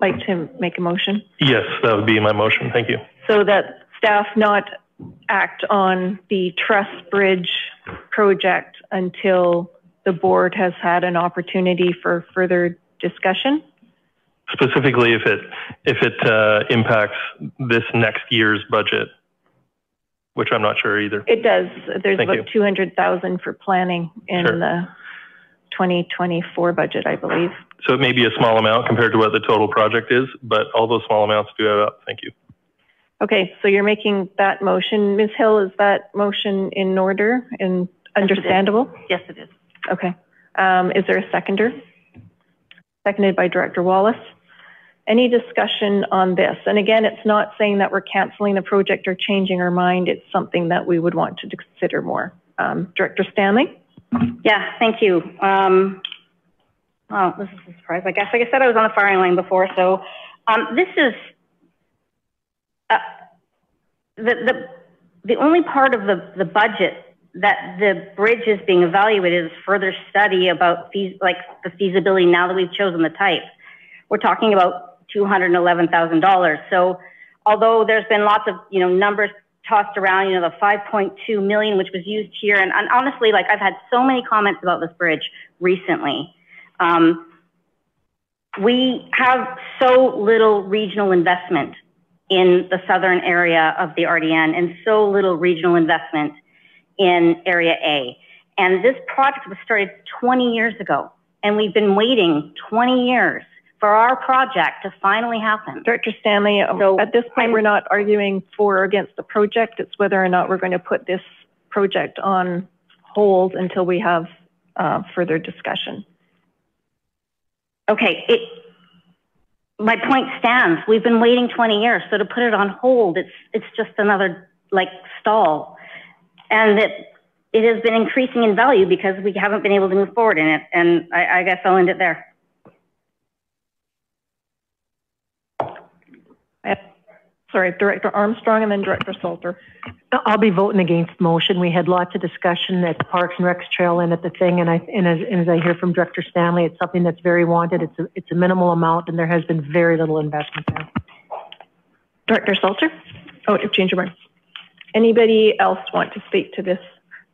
like to make a motion? Yes, that would be my motion. Thank you. So that staff not act on the Truss Bridge project until the board has had an opportunity for further discussion? Specifically, if it if it uh, impacts this next year's budget, which I'm not sure either. It does. There's Thank about 200,000 for planning in Sure. the 2024 budget, I believe. So it may be a small amount compared to what the total project is, but all those small amounts do add up. Thank you. Okay, so you're making that motion. Ms. Hill, is that motion in order and understandable? Yes, it is. Okay. Um, is there a seconder? Seconded by Director Wallace. Any discussion on this? And again, it's not saying that we're canceling the project or changing our mind. It's something that we would want to consider more. Um, Director Stanley? Yeah, thank you. Um, oh, this is a surprise. I guess, like I said, I was on the firing line before, so um, this is uh, the the the only part of the the budget that the bridge is being evaluated is further study about these like the feasibility now that we've chosen the type. We're talking about two hundred and eleven thousand dollars. So although there's been lots of you know numbers tossed around, you know the five point two million which was used here, and, and honestly, like I've had so many comments about this bridge recently. Um, we have so little regional investment in the southern area of the RDN and so little regional investment in Area A. And this project was started 20 years ago, and we've been waiting 20 years for our project to finally happen. Director Stanley, um, at this point, we're not arguing for or against the project. It's whether or not we're going to put this project on hold until we have uh, further discussion. Okay, it, my point stands. We've been waiting 20 years, so to put it on hold, it's it's just another like stall, and it it has been increasing in value because we haven't been able to move forward in it. And I, I guess I'll end it there. Sorry, Director Armstrong and then Director Salter. I'll be voting against the motion. We had lots of discussion at the Parks and Recs Trail and at the thing, and I and as, and as I hear from Director Stanley, it's something that's very wanted. It's a it's a minimal amount, and there has been very little investment there. Director Salter? Oh, you've changed your mind. Anybody else want to speak to this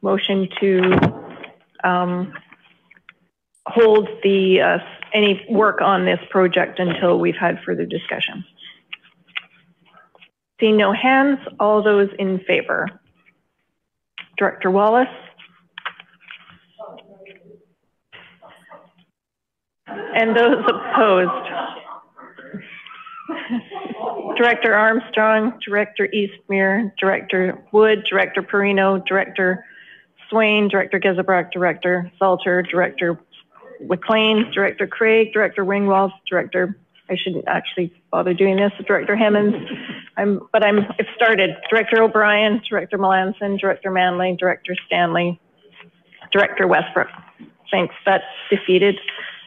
motion to um, hold the uh, any work on this project until we've had further discussion? Seeing no hands, all those in favor? Director Wallace? And those opposed? Director Armstrong, Director Eastmure, Director Wood, Director Perrino, Director Swain, Director Geselbracht, Director Salter, Director McLean, Director Craig, Director Ringwald, Director, I shouldn't actually bother doing this, Director Hemmens, I'm, but I'm, it started, Director O'Brien, Director Melanson, Director Manly, Director Stanley, Director Westbrook. Thanks, that's defeated.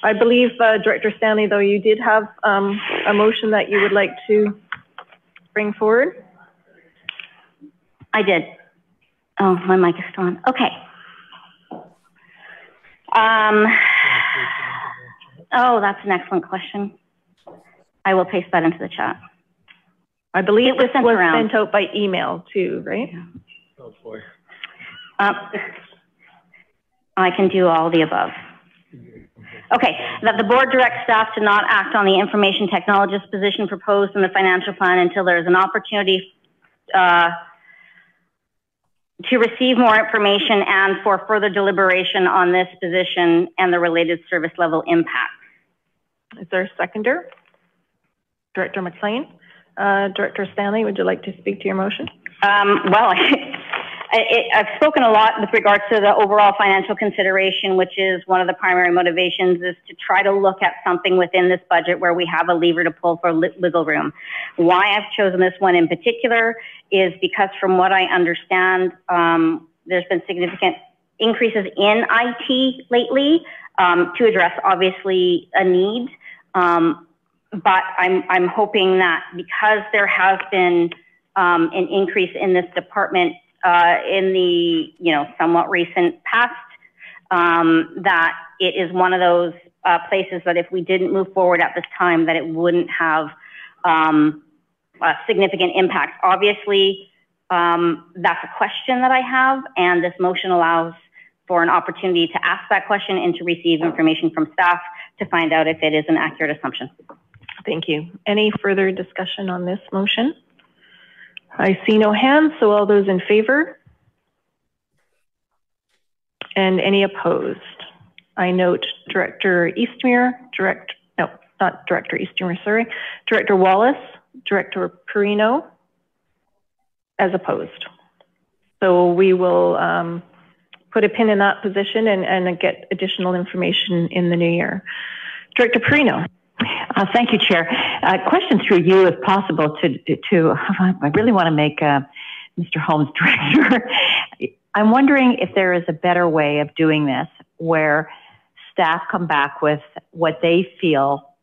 I believe, uh, Director Stanley, though, you did have um, a motion that you would like to bring forward. I did. Oh, my mic is still on. Okay. Um, oh, that's an excellent question. I will paste that into the chat. I believe It was sent was around. sent out by email too, right? Oh, boy. Uh, I can do all the above. Okay, that the board directs staff to not act on the information technologist position proposed in the financial plan until there is an opportunity uh, to receive more information and for further deliberation on this position and the related service level impact. Is there a seconder? Director McLean? Uh, Director Stanley, would you like to speak to your motion? Um, well, I, it, I've spoken a lot with regards to the overall financial consideration, which is one of the primary motivations is to try to look at something within this budget where we have a lever to pull for wiggle room. Why I've chosen this one in particular is because from what I understand, um, there's been significant increases in IT lately um, to address obviously a need. Um, but I'm, I'm hoping that because there has been um, an increase in this department uh, in the you know somewhat recent past, um, that it is one of those uh, places that if we didn't move forward at this time, that it wouldn't have um, a significant impact. Obviously, um, that's a question that I have, and this motion allows for an opportunity to ask that question and to receive information from staff to find out if it is an accurate assumption. Thank you. Any further discussion on this motion? I see no hands, so all those in favor? And any opposed? I note Director Eastmure, direct, no, not Director Eastmure, sorry, Director Wallace, Director Perrino as opposed. So we will um, put a pin in that position and, and get additional information in the new year. Director Perrino. Uh, thank you, Chair. Uh, question through you, if possible, to, to I really want to make uh, Mr. Holmes director. I'm wondering if there is a better way of doing this where staff come back with what they feel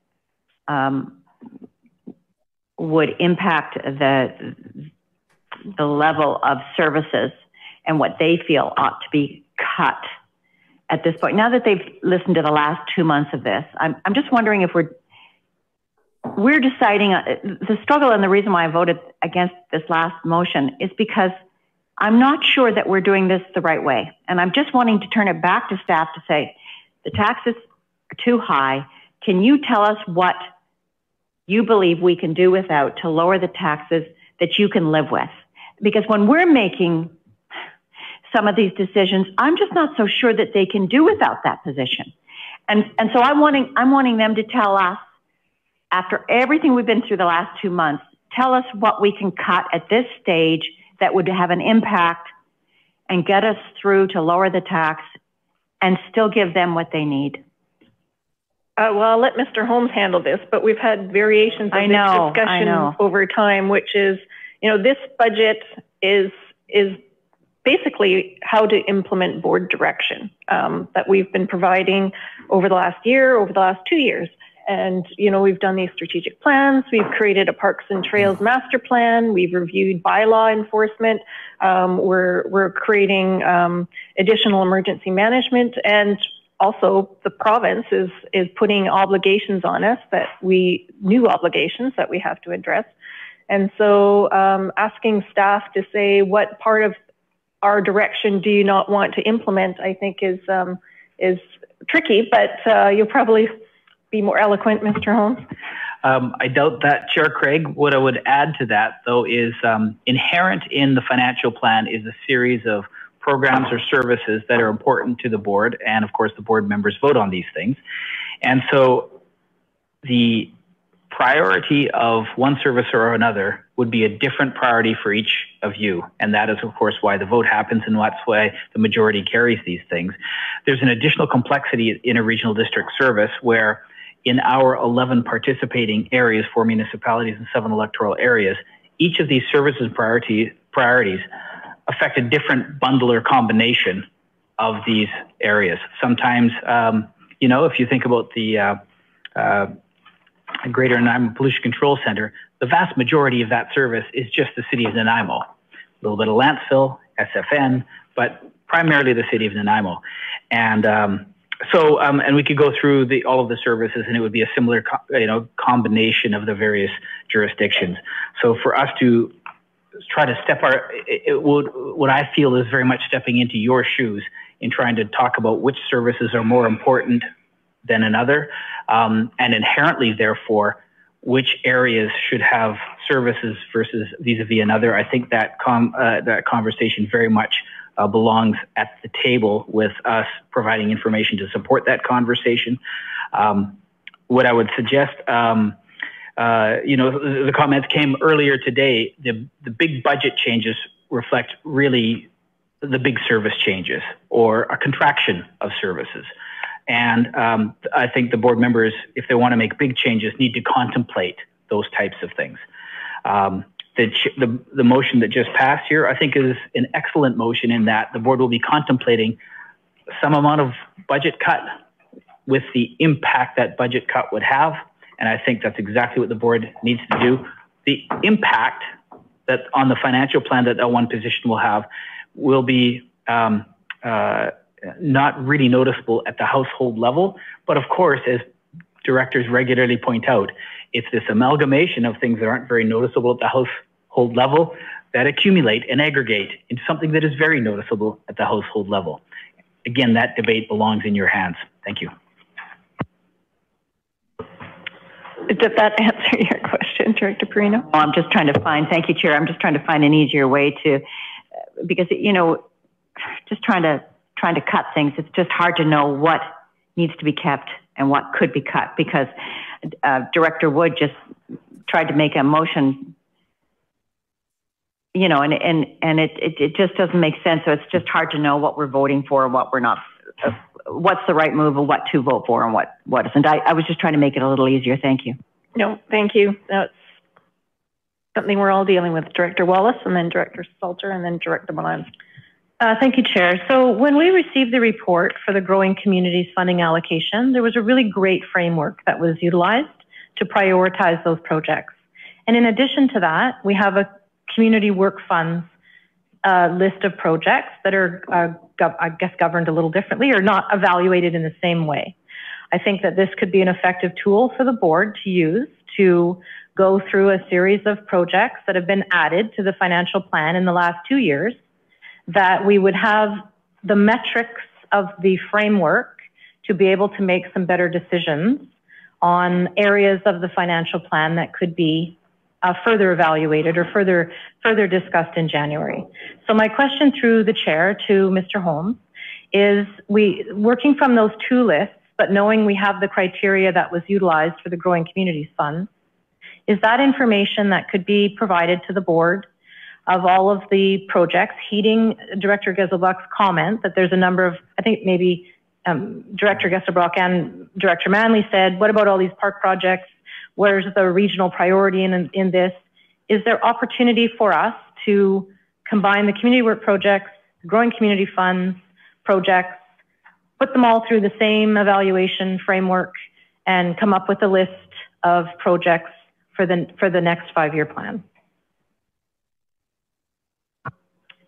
um, would impact the, the level of services and what they feel ought to be cut at this point. Now that they've listened to the last two months of this, I'm, I'm just wondering if we're we're deciding uh, the struggle and the reason why I voted against this last motion is because I'm not sure that we're doing this the right way. And I'm just wanting to turn it back to staff to say the taxes are too high. Can you tell us what you believe we can do without to lower the taxes that you can live with? Because when we're making some of these decisions, I'm just not so sure that they can do without that position. And, and so I'm wanting, I'm wanting them to tell us after everything we've been through the last two months, tell us what we can cut at this stage that would have an impact and get us through to lower the tax and still give them what they need. Uh, well, I'll let Mr. Holmes handle this, but we've had variations of I this know, I discussion know. over time, which is, you know, this budget is is basically how to implement board direction um, that we've been providing over the last year, over the last two years. And, you know, we've done these strategic plans. We've created a Parks and Trails master plan. We've reviewed bylaw enforcement. Um, we're, we're creating um, additional emergency management. And also the province is, is putting obligations on us that we, new obligations that we have to address. And so um, asking staff to say what part of our direction do you not want to implement, I think is, um, is tricky, but uh, you'll probably be more eloquent, Mr. Holmes. Um, I doubt that, Chair Craig. What I would add to that, though, is um, inherent in the financial plan is a series of programs or services that are important to the board, and of course, the board members vote on these things. And so, the priority of one service or another would be a different priority for each of you. And that is, of course, why the vote happens and that's why the majority carries these things. There's an additional complexity in a regional district service where in our 11 participating areas, four municipalities and seven electoral areas, each of these services priority, priorities affect a different bundle or combination of these areas. Sometimes, um, you know, if you think about the uh, uh, Greater Nanaimo Pollution Control Center, the vast majority of that service is just the city of Nanaimo. A little bit of Lantzville, SFN, but primarily the city of Nanaimo. And um, so, um, and we could go through the, all of the services and it would be a similar, you know, combination of the various jurisdictions. So for us to try to step our, it would, what I feel is very much stepping into your shoes in trying to talk about which services are more important than another, um, and inherently, therefore, which areas should have services versus vis-a-vis another. I think that com- uh, that conversation very much uh, belongs at the table with us providing information to support that conversation. Um, what I would suggest, um, uh, you know, the, the comments came earlier today. The the big budget changes reflect really the big service changes or a contraction of services. And um, I think the board members, if they want to make big changes, need to contemplate those types of things. Um, the, the, the motion that just passed here, I think, is an excellent motion in that the board will be contemplating some amount of budget cut with the impact that budget cut would have. And I think that's exactly what the board needs to do. The impact that on the financial plan that that one position will have will be um, uh, not really noticeable at the household level. But of course, as directors regularly point out, it's this amalgamation of things that aren't very noticeable at the household level that accumulate and aggregate into something that is very noticeable at the household level. Again, that debate belongs in your hands. Thank you. Did that answer your question, Director Perrino? I'm just trying to find, thank you, Chair. I'm just trying to find an easier way to, because, you know, just trying to trying to cut things, it's just hard to know what needs to be kept and what could be cut because uh, Director Wood just tried to make a motion, you know, and and and it, it, it just doesn't make sense. So it's just hard to know what we're voting for and what we're not. Uh, what's the right move and what to vote for and what what isn't. I, I was just trying to make it a little easier. Thank you. No, thank you. That's something we're all dealing with. Director Wallace and then Director Salter and then Director Milan. Uh, thank you, Chair. So when we received the report for the Growing Communities funding allocation, there was a really great framework that was utilized to prioritize those projects. And in addition to that, we have a community work funds uh, list of projects that are, uh, I guess, governed a little differently or not evaluated in the same way. I think that this could be an effective tool for the board to use to go through a series of projects that have been added to the financial plan in the last two years that we would have the metrics of the framework to be able to make some better decisions on areas of the financial plan that could be uh, further evaluated or further further discussed in January. So my question through the chair to Mr. Holmes is we working from those two lists, but knowing we have the criteria that was utilized for the Growing Communities Fund, is that information that could be provided to the board of all of the projects, heeding Director Geselbracht's comment that there's a number of, I think maybe um, Director Geselbrock and Director Manly said, what about all these park projects? Where's the regional priority in, in this? Is there opportunity for us to combine the community work projects, growing community funds, projects, put them all through the same evaluation framework and come up with a list of projects for the, for the next five-year plan?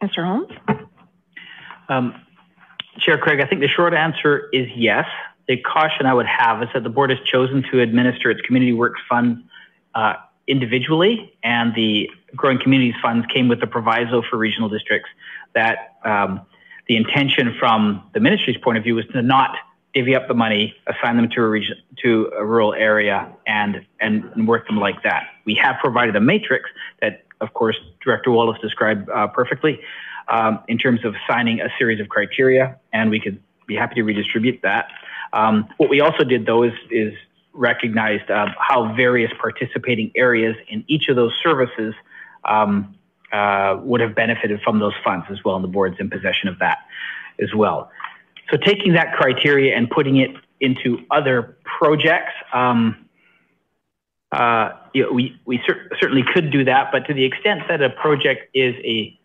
Mr. Holmes? Um, Chair Craig, I think the short answer is yes. The caution I would have is that the board has chosen to administer its community works funds uh, individually, and the growing communities funds came with the proviso for regional districts that um, the intention from the ministry's point of view was to not divvy up the money, assign them to a region, to a rural area, and, and, and work them like that. We have provided a matrix that of course, Director Wallace described uh, perfectly um, in terms of assigning a series of criteria, and we could be happy to redistribute that. Um, what we also did, though, is, is recognized uh, how various participating areas in each of those services um, uh, would have benefited from those funds as well, and the board's in possession of that as well. So taking that criteria and putting it into other projects, um, uh, you know, we, we cer certainly could do that, but to the extent that a project is a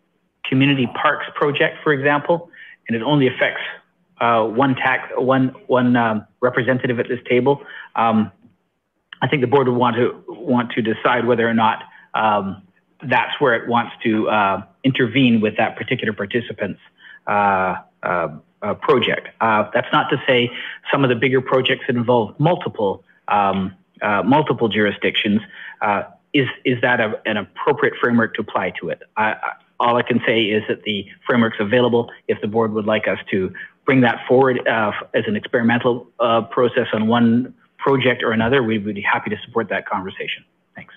community parks project, for example, and it only affects uh, one tax, one one um, representative at this table, um, I think the board would want to want to decide whether or not um, that's where it wants to uh, intervene with that particular participant's uh, uh, uh project. Uh, that's not to say some of the bigger projects that involve multiple um, multiple jurisdictions is is that a, an appropriate framework to apply to it. I, all I can say is that the framework's available if the board would like us to bring that forward uh, as an experimental uh, process on one project or another, we would be happy to support that conversation. Thanks.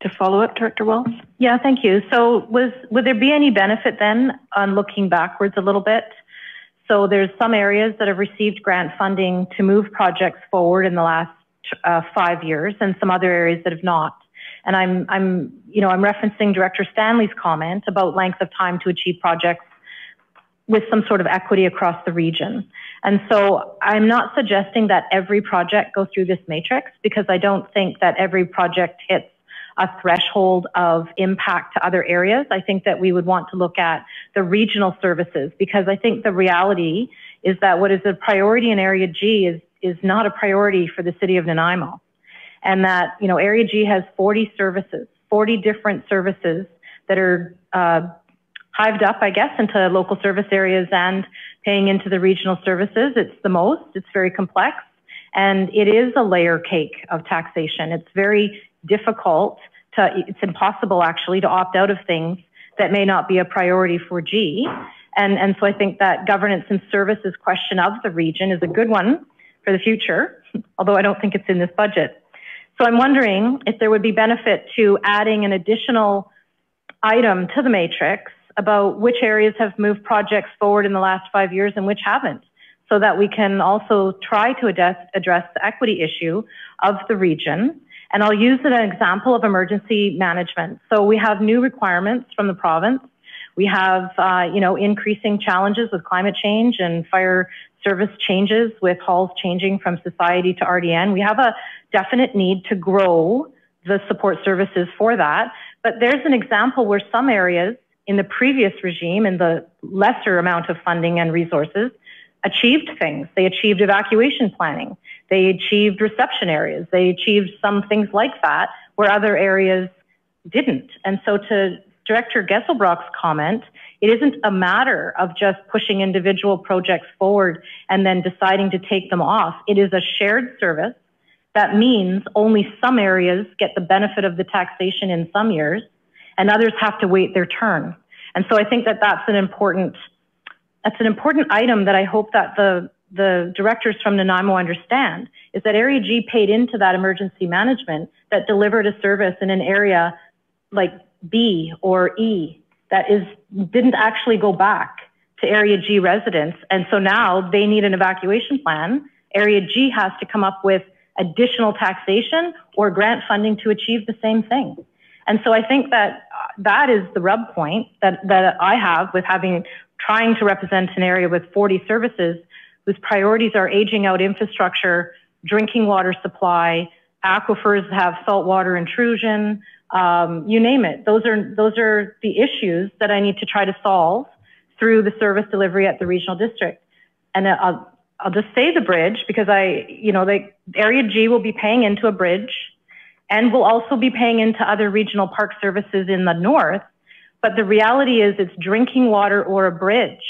To follow up, Director Wells? Yeah, thank you. So was would there be any benefit then on looking backwards a little bit? So there's some areas that have received grant funding to move projects forward in the last uh, five years and some other areas that have not. And I'm, I'm, you know, I'm referencing Director Stanley's comment about length of time to achieve projects with some sort of equity across the region. And so I'm not suggesting that every project go through this matrix because I don't think that every project hits a threshold of impact to other areas. I think that we would want to look at the regional services because I think the reality is that what is a priority in Area G is, is not a priority for the city of Nanaimo and that you know Area G has 40 services, 40 different services that are uh, hived up, I guess, into local service areas and paying into the regional services. It's the most. It's very complex, and it is a layer cake of taxation. It's very difficult to. It's impossible actually to opt out of things that may not be a priority for G. And, and so I think that governance and services question of the region is a good one for the future, although I don't think it's in this budget. So I'm wondering if there would be benefit to adding an additional item to the matrix about which areas have moved projects forward in the last five years and which haven't, so that we can also try to address, address the equity issue of the region. And I'll use an example of emergency management. So we have new requirements from the province. We have, uh, you know, increasing challenges with climate change and fire service changes with halls changing from society to RDN. We have a definite need to grow the support services for that. But there's an example where some areas in the previous regime and the lesser amount of funding and resources achieved things. They achieved evacuation planning. They achieved reception areas. They achieved some things like that where other areas didn't. And so to Director Geselbracht's comment, it isn't a matter of just pushing individual projects forward and then deciding to take them off. It is a shared service. That means only some areas get the benefit of the taxation in some years and others have to wait their turn. And so I think that that's an important, that's an important item that I hope that the, the directors from Nanaimo understand is that Area G paid into that emergency management that delivered a service in an area like B or E that is didn't actually go back to Area G residents. And so now they need an evacuation plan. Area G has to come up with additional taxation or grant funding to achieve the same thing. And so I think that uh, that is the rub point that, that I have with having trying to represent an area with 40 services whose priorities are aging out infrastructure, drinking water supply, aquifers have saltwater intrusion, um, you name it. Those are those are the issues that I need to try to solve through the service delivery at the regional district. And I'll I'll just say the bridge because I you know the area G will be paying into a bridge, and we'll also be paying into other regional park services in the north. But the reality is, it's drinking water or a bridge.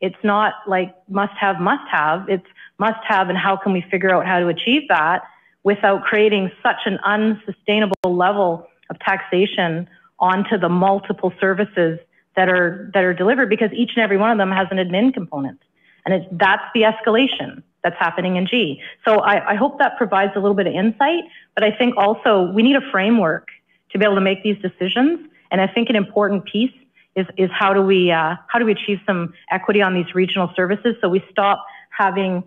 It's not like must have, must have. It's must have, and how can we figure out how to achieve that without creating such an unsustainable level of taxation onto the multiple services that are that are delivered because each and every one of them has an admin component and it's that's the escalation that's happening in G. So I, I hope that provides a little bit of insight, but I think also we need a framework to be able to make these decisions. And I think an important piece is, is how do we uh, how do we achieve some equity on these regional services so we stop having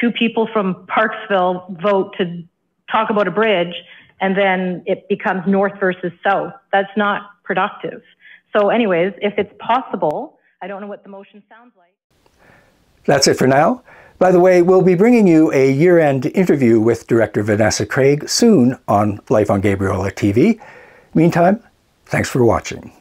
two people from Parksville vote to talk about a bridge and then it becomes north versus south. That's not productive. So anyways, if it's possible, I don't know what the motion sounds like. That's it for now. By the way, we'll be bringing you a year-end interview with Director Vanessa Craig soon on Life on Gabriola TV. Meantime, thanks for watching.